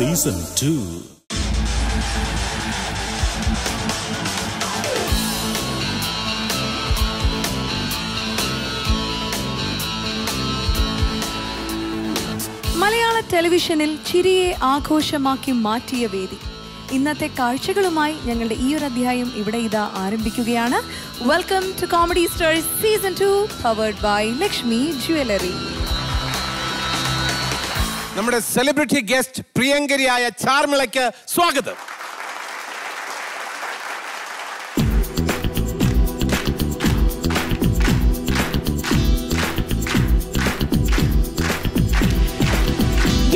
Season two. മലയാള ടെലിവിഷനിൽ ചിരിയെ ആഘോഷമാക്കി മാറ്റിയ വേദി. ഇന്നത്തെ കാഴ്ചകളുമായി ഞങ്ങളുടെ ഈ ഒരു അധ്യായം ഇവിടെ ഇതാ ആരംഭിക്കുകയാണ്. Welcome to comedy stars season two powered by Lakshmi jewellery നമ്മുടെ സെലിബ്രിറ്റി ഗസ്റ്റ് പ്രിയങ്കരിയായ ചാർമിളയ്ക്ക് സ്വാഗതം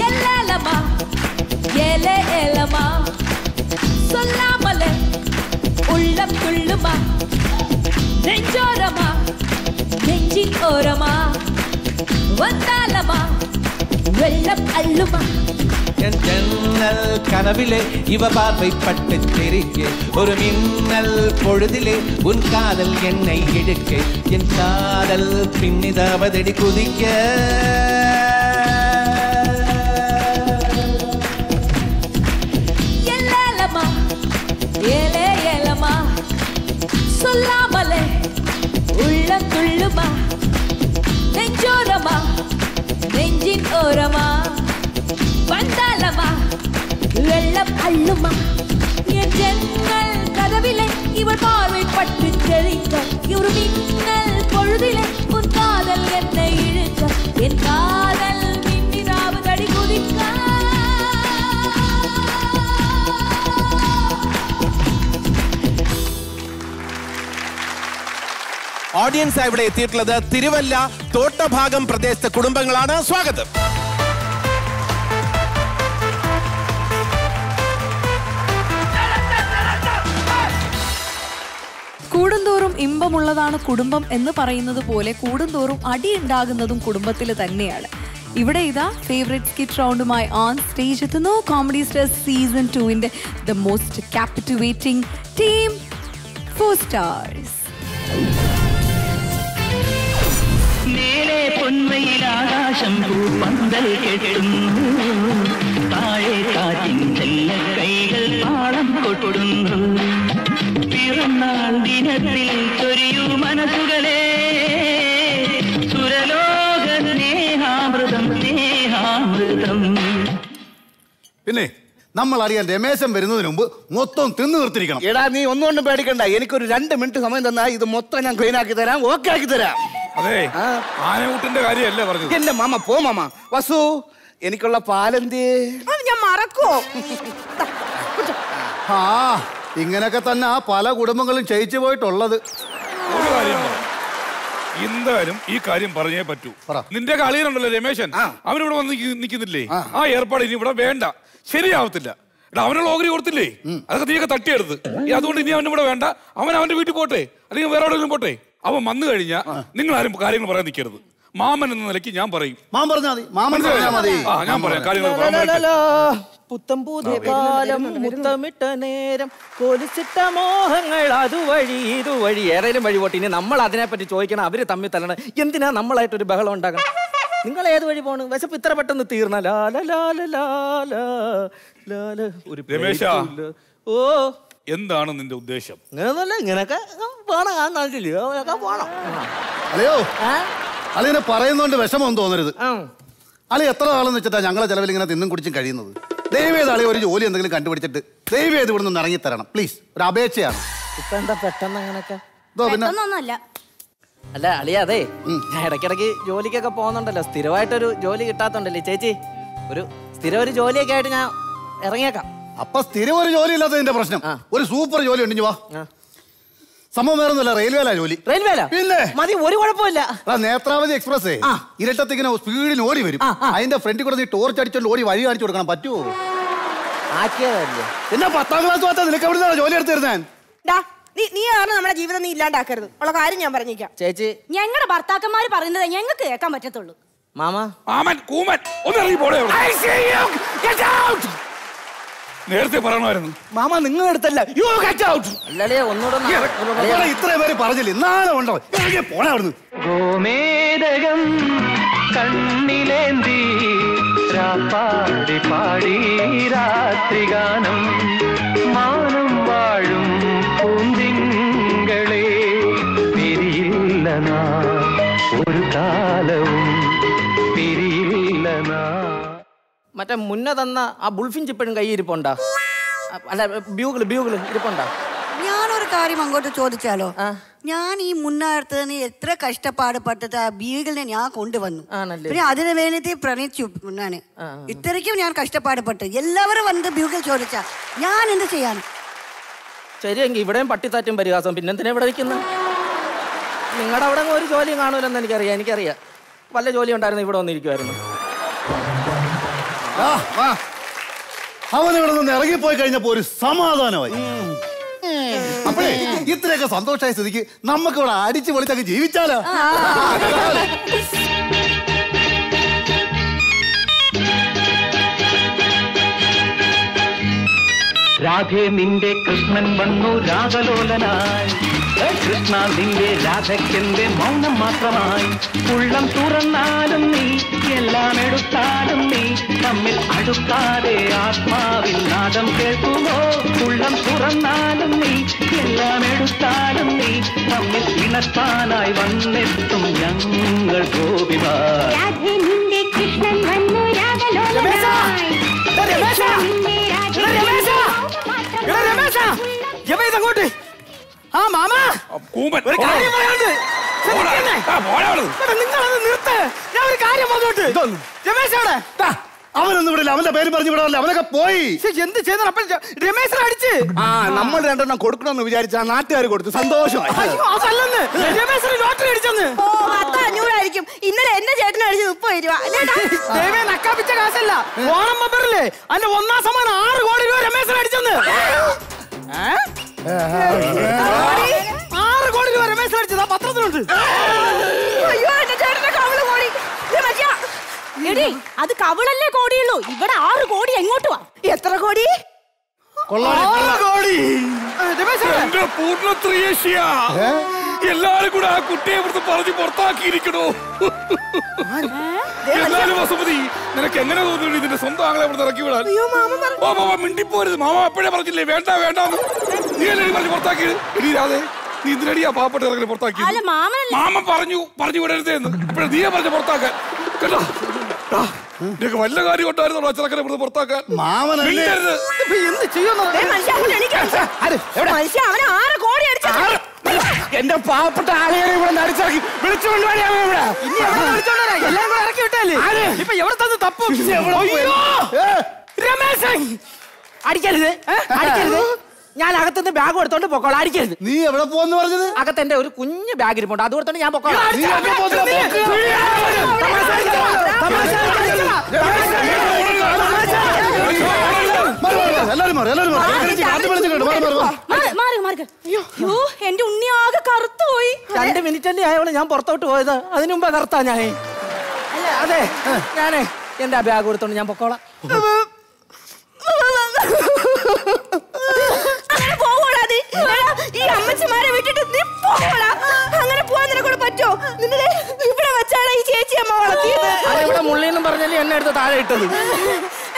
எல்லலமா ஏலே ஏலமா சொல்லாமலே உள்ளம் துள்ளுமா நெஞ்சோரமா நெஞ்சின் ஓரமா வந்தாலமா வெள்ளம் அள்ளுமா? என் ஜன்னல் கனவிலே இவ பார்வைப்பட்டு தெரிக்க. ஒரு மின்னல் பொழுதிலே உன் காதல் என்னை இழுக்க. என் காதல் பின்னிதாவதடி குதிக்க. ஏலே ஏலமா? சொல்லாமலே உள்ளம் துள்ளுமா நெஞ்சோரமா? ஓரமா வந்தாலமா வெள்ளம் அள்ளுமா என் ஜன்னல் கதவிலே இவள் பார்வை பட்டு தெளிக்க ஒரு மின்னல் பொழுதிலே உன் காதல் என்னை இழுத்த. என் காதல் மின்னிதாவது அடி குதிக்க ഓഡിയൻസ് ഇവിടെ എത്തിയിട്ടുള്ളത് തിരുവല്ല തോട്ടഭാഗം പ്രദേശത്തെ കുടുംബങ്ങളാണ്. സ്വാഗതം. കൂടുന്തോറും ഇമ്പമുള്ളതാണ് കുടുംബം എന്ന് പറയുന്നത് പോലെ കൂടുന്തോറും അടിയുണ്ടാകുന്നതും കുടുംബത്തിൽ തന്നെയാണ്. ഇവിടെ ഇതാ ഫേവറേറ്റ് സ്കിറ്റ് റൗണ്ടുമായി ഓൺ സ്റ്റേജ് എത്തുന്നു. കോമഡി സ്റ്റാർ സീസൺ ടുവിന്റെ the most captivating team four stars മേലെ പൊന്മയിലാകാശം പൂപ്പന്തൽ കെട്ടുന്നു. താഴെ കാറ്റിൻ ചെല്ല കൈകൾ പാളം കൊട്ടുന്നു. പിറന്നാൾ ദിനത്തിൽ ചൊരിയൂ മനസ്സുകളെ. സുരലോക സ്നേഹാമൃതം സ്നേഹാമൃതം. പിന്നെ നമ്മൾ അറിയാൻ രമേശൻ വരുന്നതിന് മുമ്പ് മൊത്തം തിന്നു നിർത്തിരിക്കണം എടാ നീ ഒന്നുകൊണ്ടും പേടിക്കണ്ട. എനിക്കൊരു രണ്ട് മിനിറ്റ് സമയം തന്നാൽ ഇത് മൊത്തം ഞാൻ ക്ലീൻ ആക്കി തരാം ഓക്കെ ആക്കി തരാം. അതെ ആ. ആനയൂട്ടിന്റെ കാര്യമല്ലേ പറഞ്ഞത്? എന്റെ മാമ പോ മാമ. വസു എനിക്കുള്ള പാലെന്തേ? ഞാൻ മറക്കോ? ആ ഇങ്ങനൊക്കെ തന്നെ ആ പല കുടുംബങ്ങളും ക്ഷയിച്ചു പോയിട്ടുള്ളത്. ഒരു കാര്യം എന്തായാലും ഈ കാര്യം പറഞ്ഞേ പറ്റൂ. നിന്റെ കളിയിലുണ്ടല്ലോ രമേശൻ. അവനിവിടെ വന്ന് നിൽക്കുന്നില്ലേ? നിക്കുന്നില്ലേ ആ ഏർപ്പാട് ഇനി ഇവിടെ വേണ്ട. ശരിയാവത്തില്ല. അവനുള്ള ഓഹരി കൊടുത്തില്ലേ? അതൊക്കെ നീയൊക്കെ തട്ടിയെടുത്ത്. ഈ അതുകൊണ്ട് ഇനി അവൻ ഇവിടെ വേണ്ട. അവൻ അവന്റെ വീട്ടിൽ പോട്ടെ. അല്ലെങ്കിൽ വേറെ എവിടെയെങ്കിലും പോട്ടെ. അവൻ വന്നു കഴിഞ്ഞാൽ നിങ്ങൾ ആരും കാര്യങ്ങൾ പറയാൻ നിൽക്കരുത് മാമൻ എന്ന നിലയ്ക്ക് ഞാൻ പറയും. മാമൻ പറഞ്ഞാൽ മതി. മാമൻ പറഞ്ഞാൽ മതി. ആ ഞാൻ പറയാം. കാര്യങ്ങൾ പറയാം പുത്തം പുതിയ കാലം മുത്തമിട്ട നേരം കൊലിച്ചിട്ട മോഹങ്ങൾ അതുവഴി ഇതുവഴി. ഏറെയും വഴി പോട്ടെ ഇനി നമ്മൾ അതിനെപ്പറ്റി ചോദിക്കണം. അവർ തമ്മിൽ തല്ലണം. എന്തിനാ നമ്മളായിട്ട് ഒരു ബഹളം ഉണ്ടാക്കണം? നിങ്ങൾ ഏത് വഴി പോണു? വിശപ്പ് ഇത്ര പെട്ടെന്ന് തീർന്ന. ലാല ലാല ലാല ലാല ഒരു രമേശാ. ഓ. എന്താണ് നിന്റെ ഉദ്ദേശം? ഇങ്ങനെയൊന്നുമല്ല ഇങ്ങനെയൊക്കെ പോണം. ആ നാട്ടിൽ അങ്ങനെയൊക്കെ പോണം. അല്ലയോ? അളിയനെ പറയുന്നോണ്ട് വിഷമം തോന്നരുത്. അലി അളി എത്ര നാളെന്ന് വെച്ചിട്ടാ ഞങ്ങളെ ചെലവിൽ ഇങ്ങനെ തിന്നും കുടിച്ചും കഴിയുന്നത്? ദൈവേത് അളി ഒരു ജോലി എന്തെങ്കിലും കണ്ടുപിടിച്ചിട്ട് ദൈവേത് ഇവിടെ നിന്ന് ഇറങ്ങി തരണം പ്ലീസ് ഒരു അപേക്ഷയാണ്. ഇപ്പൊ എന്താ പെട്ടെന്ന് പെട്ടെന്നൊന്നുമല്ല. അല്ല അളിയ അതെ. ഞാൻ ഇടയ്ക്കിടയ്ക്ക് ജോലിക്കൊക്കെ പോകുന്നുണ്ടല്ലോ. സ്ഥിരമായിട്ടൊരു ജോലി കിട്ടാത്തോണ്ടല്ലേ ചേച്ചി? ഒരു സ്ഥിരം ഒരു ജോലിയൊക്കെ ആയിട്ട് ഞാൻ ഇറങ്ങിയേക്കാം. അപ്പൊ സ്ഥിരം ഒരു ജോലി ഇല്ലാത്തതിന്റെ പ്രശ്നം. ഒരു സൂപ്പർ ജോലി ഉണ്ട് വാ. സംഭവം വേറെ ഒന്നുമില്ല റെയിൽവേല ജോലി. റെയിൽവേല? പിന്നെ? മതി ഒരു കുഴപ്പമില്ല. ആ നേത്രാവതി എക്സ്പ്രസ് ആ. ഇരട്ടത്തിങ്ങനെ സ്പീഡിൽ ഓടി വരും. അതിന്റെ ഫ്രണ്ടിൽ കൂടെ നീ ടോർച്ച് അടിച്ചോണ്ട് ഓടി വഴി കാണിച്ചു കൊടുക്കണം പറ്റുമോ ആക്കിയതല്ലേ? എന്നാ പത്താം ക്ലാസ് മാത്രം നിനക്ക് എവിടെ നിന്നാണ് ജോലി എടുത്ത് തരുന്നേ? നീ നീ കാരണം നമ്മുടെ ജീവിതം നീ ഇല്ലാണ്ടാക്കരുത്. ഉള്ള കാര്യം ഞാൻ പറഞ്ഞേക്കാം. ചേച്ചി. ഞങ്ങളുടെ ഭർത്താക്കന്മാർ പറയുന്നത് ഞങ്ങൾക്ക് കേൾക്കാൻ പറ്റത്തുള്ളൂ. മാമ. മാമൻ കൂമൻ ഒന്ന് ഇറങ്ങി പോടേ. നേരത്തെ പറയണമായിരുന്നു. മാമ നിങ്ങൾ അടുത്തല്ല. യു ഗെറ്റ് ഔട്ട് ഒന്നുകൂടെ ഇത്രയും പേര് പറഞ്ഞില്ല? ഇന്നാലെ ഉണ്ടോ? ഇറങ്ങി പോണേ അവിടുന്ന്. ഗോമേതകം കണ്ണിലേന്തി പാടി പാടി രാത്രി രാത്രിഗാനം. മാനം വാഴും പൂന്തിങ്കളെ പിരിയില്ല ഒരു കാലവും മറ്റേ മുന്നേ തന്ന ആ ബുൾഫിൻ ഇപ്പോഴും കൈ ഇരിപ്പുണ്ടാ? അല്ല ബ്യൂഗിൾ ബ്യൂഗിൾ ഇരിപ്പുണ്ടാ? ഞാനൊരു കാര്യം അങ്ങോട്ട് ചോദിച്ചാലോ? ഞാൻ ഈ മുന്നേരത്ത് നിന്ന് എത്ര കഷ്ടപ്പാട് പെട്ടിട്ട് ആ ബീഗിളിനെ ഞാൻ കൊണ്ടുവന്നു? പിന്നെ അതിന് വേണ്ടിയിട്ട് പ്രണയിച്ചു ഞാൻ ഇത്രയ്ക്കും ഞാൻ കഷ്ടപ്പാട് പെട്ട്. എല്ലാവരും വന്ന് ബ്യൂഗിൾ ചോദിച്ചാ ഞാൻ എന്ത് ചെയ്യാൻ? ശരിയെങ്കിൽ ഇവിടെയും പട്ടിത്താറ്റും പരിഹാസം. പിന്നെന്തിനാ ഇവിടെ വയ്ക്കുന്നത് നിങ്ങളുടെ അവിടെ ഒരു ജോലിയും കാണൂലെന്ന് എനിക്കറിയാം എനിക്കറിയാം. വല്ല ജോലി ഉണ്ടായിരുന്നു ഇവിടെ വന്നിരിക്കുമായിരുന്നു. അവൻ ഇവിടെ നിന്ന് ഇറങ്ങിപ്പോയി കഴിഞ്ഞപ്പോ ഒരു സമാധാനമായി. അപ്പോഴേ ഇത്രയൊക്കെ സന്തോഷമായ സ്ഥിതിക്ക് നമുക്ക് ഇവിടെ അടിച്ചു പൊളിച്ചൊക്കെ ജീവിച്ചാലോ? രാധേ നിന്റെ കൃഷ്ണൻ വന്നു രാഗലോലനായി കൃഷ്ണ നിന്റെ രാധയ്ക്കെന്റെ മൗനം മാത്രമായി. ഉള്ളം തുറന്നാലും നീ എല്ലാം എടുത്താലും നീ തമ്മിൽ അടുക്കാതെ ആത്മാവിൽ നാദം കേൾക്കുമോ? ഉള്ളം തുറന്നാലും നീ എല്ലാം എടുത്താലും നീ തമ്മിൽ ഇണത്താനായി വന്നെത്തും ഞങ്ങൾ ഗോപിമാർ. നിന്റെ കൃഷ്ണൻ വന്നു അങ്ങോട്ട്! ആ മാമ! കൂമ്പൻ. ഒരു കാര്യം പറയാനുണ്ട്. നിങ്ങളൊന്ന് നിർത്ത്. ഞാൻ ഒരു കാര്യം വന്നോട്ട്. രമേശ് അവിടെ അവനൊന്നും ഇവിടെ അവന്റെ പേര് പറഞ്ഞു വിടാറില്ല. അവനൊക്കെ പോയി. എന്ത് ചെയ്യുന്ന? അപ്പോൾ രമേശ് അടിച്ച്. ആ നമ്മൾ രണ്ടെണ്ണം കൊടുക്കണമെന്ന് വിചാരിച്ച നാട്ടുകാർ കൊടുത്തു. സന്തോഷമായി. അതല്ലെന്ന്. രമേശിന് ലോട്ടറി അടിച്ചെന്ന്. അഞ്ഞൂറായിരിക്കും. ഇന്നലെ എന്റെ ചേട്ടന് അടിച്ച് മുപ്പത് രൂപ. നക്കാപ്പിച്ച കാശല്ല. ഓണം ബമ്പറില്ലേ അതിന്റെ ഒന്നാം സമ്മാനം ആറ് കോടി രൂപ രമേശിന് അടിച്ചെന്ന്. ഏ? കോടി അടിച്ചത്. പത്രത്തിലുണ്ട്. അയ്യോ എന്റെ ചേട്ടന്റെ കവിൾ കോടി. എടി അത് കവിളല്ലേ കോടിയുള്ളൂ. ഇവിടെ ആറ് കോടി എങ്ങോട്ട് വാ? എത്ര കോടി? കോടി. എന്റെ പൂർണ ത്രിയേഷ്യ എല്ലാരും കൂടെ ആ കുട്ടിയെ ഇവിടുന്ന് പറഞ്ഞ് പുറത്താക്കിയിരിക്കണോ. എന്നാലും വസുമതി നിനക്ക് എങ്ങനെ തോന്നുന്നു ഇതിന്റെ സ്വന്തം ആങ്ങളെ ഇവിടുന്ന് ഇറക്കി വിടാൻ? ഓ മാമ മിണ്ടിപ്പോരുത്. മാമ എപ്പോഴേ പറഞ്ഞില്ലേ വേണ്ട വേണ്ട നീ അല്ലേ പറഞ്ഞ് പുറത്താക്കിയത്? ഇനി രാതെ നീ ഇതിനടിയാ പാവപ്പെട്ട ഇറങ്ങി പുറത്താക്കി അല്ല മാമനല്ലേ. മാമ പറഞ്ഞു പറഞ്ഞു വിടരുതേ എന്ന് ഇപ്പഴ നീയെ പറഞ്ഞു പുറത്താക്കാൻ. കേട്ടോ? നിനക്ക് വല്ല കാര്യം ഉണ്ടായിരുന്നു അച്ഛനക്കനെ ഇവിടുന്ന് പുറത്താക്കാൻ? മാമനല്ലേ? എന്ത് ചെയ്യുന്നു എന്റെ പാവപ്പെട്ട ആളുകളെ ഇവിടെ അടിച്ചിറക്കി. വിളിച്ചുകൊണ്ട് എല്ലാം കൂടെ ഇറക്കി വിട്ടല്ലേ? ഇപ്പൊ എവിടെ തന്നെ തപ്പും? അയ്യോ! രമേശൻ! അടിക്കരുത്? അടിക്കരുത്. ഞാൻ അകത്തുനിന്ന് ബാഗ് എടുത്തോണ്ട് പൊക്കോളാം. അടിക്കരുത് നീ എവിടെ പോന്ന് പറഞ്ഞത്? അകത്ത് എന്റെ ഒരു കുഞ്ഞ് ബാഗ് ഇരിപ്പുണ്ട്. അത് കൊടുത്തോണ്ട് ഞാൻ പൊക്കോളാം. എന്റെ ഉണ്ണി ആകെ കറുത്തു പോയി. രണ്ട് മിനിറ്റ് തന്നെ ആയോളൂ ഞാൻ പുറത്തോട്ട് പോയത്. അതിനു മുമ്പേ കറുത്താ ഞാൻ അതെ ഞാനേ എന്റെ ആ ബാഗ് കൊടുത്തോണ്ട് ഞാൻ പൊക്കോളാം. ഈ അമ്മച്ചിമാരെ വിട്ടിട്ട് നീ പോവോടാ അങ്ങനെ പോവാൻ നിനക്കൂടെ പറ്റോ നിന്നെ ഇവിടെ വെച്ചാണ് ഈ ചേച്ചി അമ്മ വളർത്തിയത്. അതിവിടെ മുള്ളിന്നും പറഞ്ഞല്ലേ എന്നെ എടുത്ത് താഴെ ഇട്ടത്.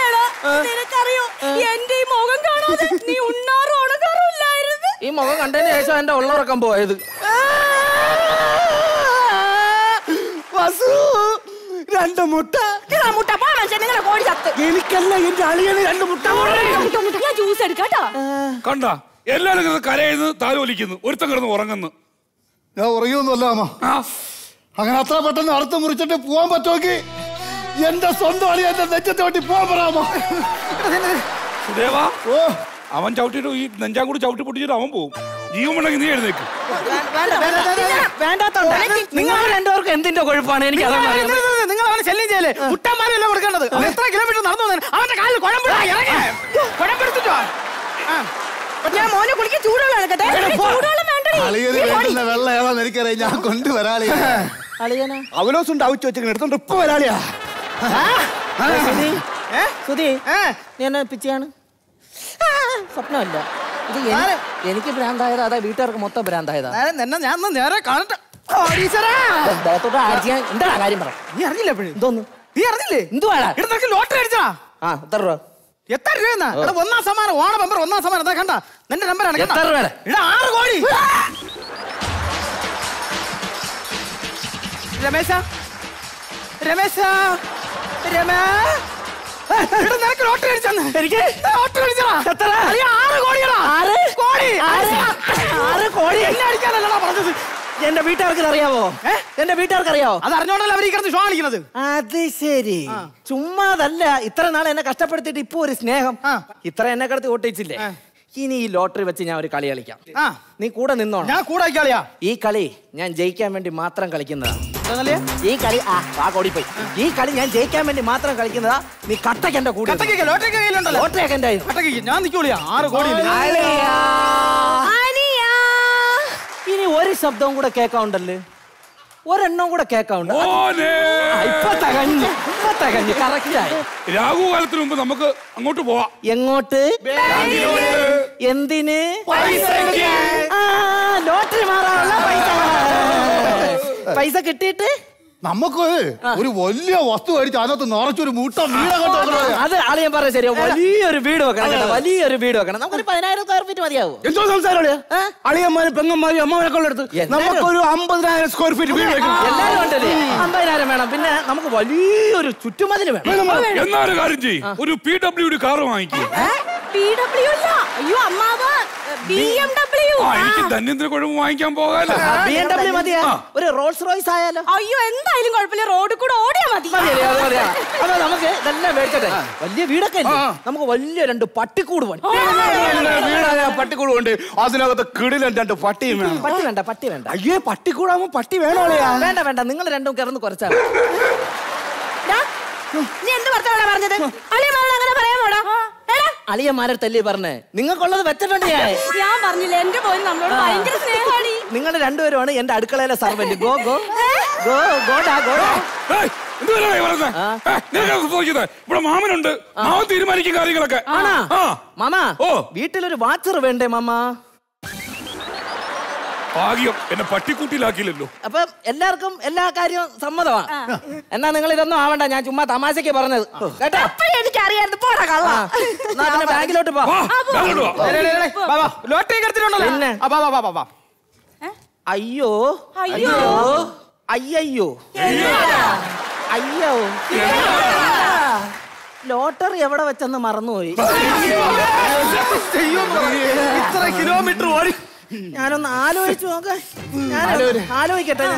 എടാ നിനക്കറിയോ എന്റെ ഈ മുഖം കാണാതെ നീ ഉണ്ണാറും ഉണക്കാറും ഇല്ലായിരുന്നു? ഈ മുഖം കണ്ടതിന് ശേഷം എന്റെ ഉള്ളറക്കം പോയത്. വസു രണ്ട് മുട്ട. മുട്ട പോ മനുഷ്യൻ നിങ്ങളെ കോടി ചത്ത്. എനിക്കല്ല എന്റെ അളിയന് രണ്ട് മുട്ട. മുട്ട മുട്ട ഞാൻ ജ്യൂസ് എടുക്കാട്ടോ കണ്ട? എല്ലാരും കിടന്ന് കരയുന്നു താലോലിക്കുന്നു. ഒരുത്തൻ കിടന്ന് ഉറങ്ങുന്നു. ഞാൻ ഉറങ്ങിയൊന്നുമല്ല അമ്മ. അങ്ങനെ അത്ര പെട്ടെന്ന് അടുത്ത് മുറിച്ചിട്ട് പോവാൻ പറ്റുമെങ്കിൽ എന്റെ സ്വന്തം അളി എന്റെ നെഞ്ചത്തെ വട്ടി പോവാൻ പറയാമോ സുദേവാ അവൻ ചവിട്ടിട്ട് ഈ നെഞ്ചാങ്കൂടി ചവിട്ടി പൊട്ടിച്ചിട്ട് അവൻ പോവും. ജീവമുണ്ടെങ്കിൽ നീ എഴുന്നേക്ക്. നിങ്ങൾ രണ്ടുപേർക്ക് എന്തിന്റെ കൊഴുപ്പാണ് എനിക്ക് നിങ്ങൾ അവനെ ശല്യം ചെയ്യല്ലേ കുട്ടന്മാരല്ല കൊടുക്കേണ്ടത്? എത്ര കിലോമീറ്റർ നടന്നു അവന്റെ കാലിൽ കുഴമ്പെടുത്തിട്ടോ ഞാൻ മോനെ കുളിക്ക് ചൂടുവെള്ളം എടുക്കട്ടെ? ചൂടുവെള്ളം വേണ്ടേ അളിയന് വേണ്ടുന്ന വെള്ളം ഏതാന്ന് എനിക്കറിയാം. ഞാൻ കൊണ്ടുവരാളിയ അളിയനാ. അവലോസുണ്ട് അവിച്ച് വെച്ചിങ്ങനെ എടുത്തോണ്ട് ഇപ്പൊ വരാളിയാ സുധി. സുധി നീ എന്നെ പിച്ചയാണ്? സ്വപ്നമല്ല. ഇത് എനിക്ക് ഭ്രാന്തായതാ അതാ വീട്ടുകാർക്ക് മൊത്തം ഭ്രാന്തായതാ. എന്നെ ഞാൻ നേരെ കാണട്ടെ. എന്താ കാര്യം പറ? നീ അറിഞ്ഞില്ല നീ അറിഞ്ഞില്ലേ? എന്തുവാടാ? ലോട്ടറി അടിച്ചാ ആ എത്ര രൂപ എത്ര രൂപ എടാ ഒന്നാം സമാനം ഓണ ബമ്പർ ഒന്നാം സമാനം അതാ കണ്ട നിന്റെ നമ്പറാണ് എത്ര രൂപയുടെ? ഇവിടെ ആറ് കോടി. രമേശ രമേശ രമേ. എടാ, നിനക്ക് ലോട്ടറി അടിച്ചെന്ന്. എനിക്ക്? ലോട്ടറി അടിച്ചടാ. എത്ര? ആറ് കോടിയാ ആറ്? കോടി. ആറ് കോടി? എന്നെ അടിക്കാനല്ലടാ പറഞ്ഞത്. എന്റെ വീട്ടുകാർക്ക് അറിയാവോ? എന്റെ വീട്ടുകാർക്ക് അറിയാവോ അത് അറിഞ്ഞോണ്ടല്ലോ അവർ ഈ കിടന്ന് ഷോ കാണിക്കുന്നത്? അത് ശരി. ചുമ്മാതല്ല ഇത്ര നാൾ എന്നെ കഷ്ടപ്പെടുത്തിയിട്ട് ഇപ്പൊ ഒരു സ്നേഹം. ഇത്ര എന്നെ കിടത്തി ഓട്ടിച്ചില്ലേ? ഇനി ഈ ലോട്ടറി വെച്ച് ഞാൻ ഒരു കളി കളിക്കാം. നീ കൂടെ നിന്നോ? ഞാൻ കൂടെ കളിയാ. ഈ കളി ഞാൻ ജയിക്കാൻ വേണ്ടി മാത്രം കളിക്കുന്നതാ. ഈ കളി ആ ആ. കോടിപ്പോയി ഈ കളി ഞാൻ ജയിക്കാൻ വേണ്ടി മാത്രം കളിക്കുന്നതാ. നീ കട്ടയ്ക്ക് എന്റെ കൂടെ ലോട്ടറി ലോട്ടറി ഞാൻ നിൽക്കൂളിയാ ആറ് കോടി. ഇനി ഒരു ശബ്ദവും കൂടെ കേൾക്കാവുണ്ടല്ലേ ഒരെണ്ണം കൂടെ കേൾക്കാവുണ്ട് മോനെ. ആ, ഇപ്പൊ തകഞ്ഞു ഇപ്പൊ തകഞ്ഞു. കറക്റ്റായി രാഹു കാലത്തിന് മുമ്പ് നമുക്ക് അങ്ങോട്ട് പോവാം. എങ്ങോട്ട്? എന്തിന്? ആ, ലോട്ടറി മാറാനുള്ള പൈസ. പൈസ കിട്ടിയിട്ട്? നമുക്ക് ഒരു വലിയ വസ്തു മേടിച്ച് അതിനകത്ത് നിറച്ചൊരു മൂട്ട വീടൊക്കെ അത് ആൾ ഞാൻ പറയാം ശരിയാ. വലിയൊരു വീട് വെക്കണം കേട്ടോ. വലിയൊരു വീട് വെക്കണം. നമുക്കൊരു പതിനായിരം സ്ക്വയർ ഫീറ്റ് മതിയാവും? എന്തോ സംസാരം അളിയന്മാരും പെങ്ങന്മാരും അമ്മമാരൊക്കെ ഉള്ള അടുത്ത് നമുക്കൊരു അമ്പതിനായിരം സ്ക്വയർ ഫീറ്റ് വീട് വെക്കണം. എല്ലാരും ഉണ്ടല്ലേ? അമ്പതിനായിരം വേണം. പിന്നെ നമുക്ക് വലിയൊരു ചുറ്റുമതിൽ വേണം. എന്നാലും ഒരു കാര്യം ചെയ്യും. ഒരു പി ഡബ്ല്യു ഡി കാർ വാങ്ങിക്കും. അയ്യോ അമ്മാവ് എനിക്ക് ധന്യത്തിന് കുഴമ്പ് വാങ്ങിക്കാൻ പോകാല്ലോ ബി എം ഡബ്ല്യു മതിയാ? ഒരു റോൾസ് റോയ്സ് ആയാലോ? അയ്യോ എന്തായാലും കുഴപ്പമില്ല. റോഡ് കൂടെ ഓടിയാ മതി. അപ്പൊ നമുക്ക് ഇതെല്ലാം മേടിക്കട്ടെ വലിയ വീടൊക്കെ അല്ലേ നമുക്ക് വലിയ രണ്ട് പട്ടിക്കൂട് പണി. വീടായ പട്ടിക്കൂടുണ്ട് അതിനകത്ത് കിടിലൻ രണ്ട് പട്ടിയും വേണം. പട്ടി വേണ്ട പട്ടി വേണ്ട. അയ്യേ പട്ടിക്കൂടാകുമ്പോ പട്ടി വേണോളയാ വേണ്ട വേണ്ട. നിങ്ങൾ രണ്ടും കിടന്ന് കുറച്ചാ ഡാ, നീ എന്ത് വർത്തമാനാ പറഞ്ഞത്? അങ്ങനെ പറയാമോടാ എടാ, അളിയന്മാരെ തല്ലി പറഞ്ഞേ? നിങ്ങൾക്കുള്ളത് വെച്ചിട്ടുണ്ട് ഞാൻ. ഞാൻ പറഞ്ഞില്ല. എന്റെ പോയി നമ്മളോട് ഭയങ്കര സ്നേഹമാണ് നിങ്ങൾ രണ്ടുപേരുമാണ് എന്റെ അടുക്കളയിലെ സർവന്റ് ഗോ ഗോ. ഇവിടെ മാമനുണ്ട്. മാമൻ തീരുമാനിക്കും കാര്യങ്ങളൊക്കെ. ആണാ? ആ. മാമ ഓ. വീട്ടിലൊരു വാച്ചർ വേണ്ടേ മാമ? ഭാഗ്യം. എന്നെ പട്ടിക്കൂട്ടിലാക്കിയില്ലല്ലോ. അപ്പൊ എല്ലാവർക്കും എല്ലാ കാര്യവും സമ്മതമാണ് എന്നാ നിങ്ങൾ ഇതൊന്നും ആവണ്ട. ഞാൻ ചുമ്മാ തമാശക്ക് പറഞ്ഞത്. കേട്ടോ? ബാങ്കിലോട്ട്. ലോട്ടറി. അയ്യോ. അയ്യോ. അയ്യോ അയ്യോ. ലോട്ടറി എവിടെ വെച്ചെന്ന് മറന്നുപോയി. ഇത്ര കിലോമീറ്റർ ഓടി. ഞാനൊന്ന് ആലോചിച്ചു നോക്ക് ഞാൻ ആലോചിക്കട്ടെ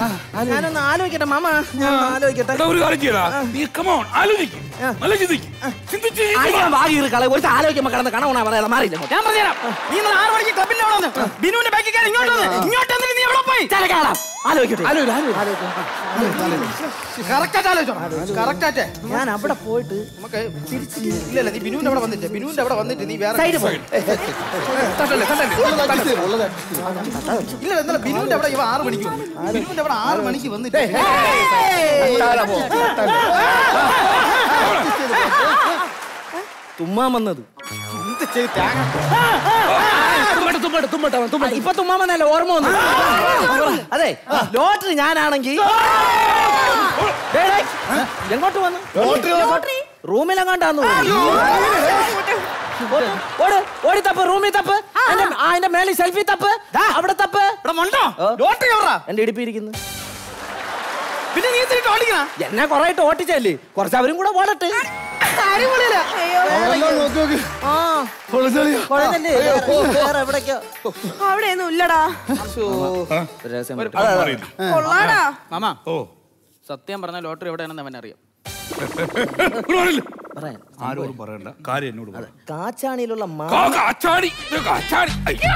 ഞാനൊന്ന് ആലോചിക്കട്ടെ മാമ ഞാൻ ആലോചിക്കട്ടെ ഒരു കാര്യം ചെയ്യടാ നീ കമോൺ ആലോചിക്കും നല്ല ചിന്തിക്കും ചിന്തിച്ച് ആയിരം വാങ്ങി കള ഒരു ആലോചിക്കുമ്പോ കിടന്ന് കണവണ പറയാതെ മാറിയില്ല ഇങ്ങോട്ട്. ഞാൻ പറഞ്ഞുതരാം നീ ആറ് മണിക്ക് ക്ലബിന്റെ അവിടെ വന്ന് ബിനുവിന്റെ കയറി ഇങ്ങോട്ട് വന്ന് ഇങ്ങോട്ട് വന്നിട്ട് നീ എവിടെ പോയി ഞാൻ അവിടെ പോയിട്ട് നമുക്ക് തിരിച്ച് ഇല്ല ഇല്ല നീ ബിനുവിന്റെ അവിടെ വന്നിട്ട് ബിനുവിന്റെ അവിടെ വന്നിട്ട് നീ വേറെ ഇല്ല ഇന്നലെ ബിനുവിന്റെ അവിടെ ഇവ ആറ് മണിക്ക് വന്നു. ബിനുവിന്റെ അവിടെ ആറ് മണിക്ക് വന്നിട്ട് തുമ്മാൻ വന്നത് എന്ത് ചെയ്ത് തേങ്ങ ഇപ്പൊ തുമ്മാൻ വന്നല്ല ഓർമ്മ വന്നു അതെ ലോട്ടറി ഞാനാണെങ്കിൽ എങ്ങോട്ട് വന്നു റൂമിലെങ്ങാണ്ടാന്ന് ഓട് ഓടി തപ്പ് റൂമിൽ തപ്പ്. എന്റെ മേളിൽ സെൽഫി തപ്പ്. അവിടെ തപ്പ്. എന്റെ ഇടിപ്പിരിക്കുന്നു. പിന്നെ നീ എന്തിട്ട് ഓടിക്കണ? എന്നെ കൊറേ ഓട്ടിച്ചല്ലേ കുറച്ച് അവരും കൂടെ ഓടട്ടെ. അവിടെയൊന്നും ഇല്ലടാ. കൊള്ളാടാ. മാമാ ഓ. സത്യം പറഞ്ഞ ലോട്ടറി എവിടെയാണെന്ന് അവൻ ആരോടും പറയണ്ട. കാര്യം എന്നോട് പറ. കാച്ചാണിയിലുള്ള മാ കാ, കാച്ചാടി ഇത് കാച്ചാടി അയ്യോ,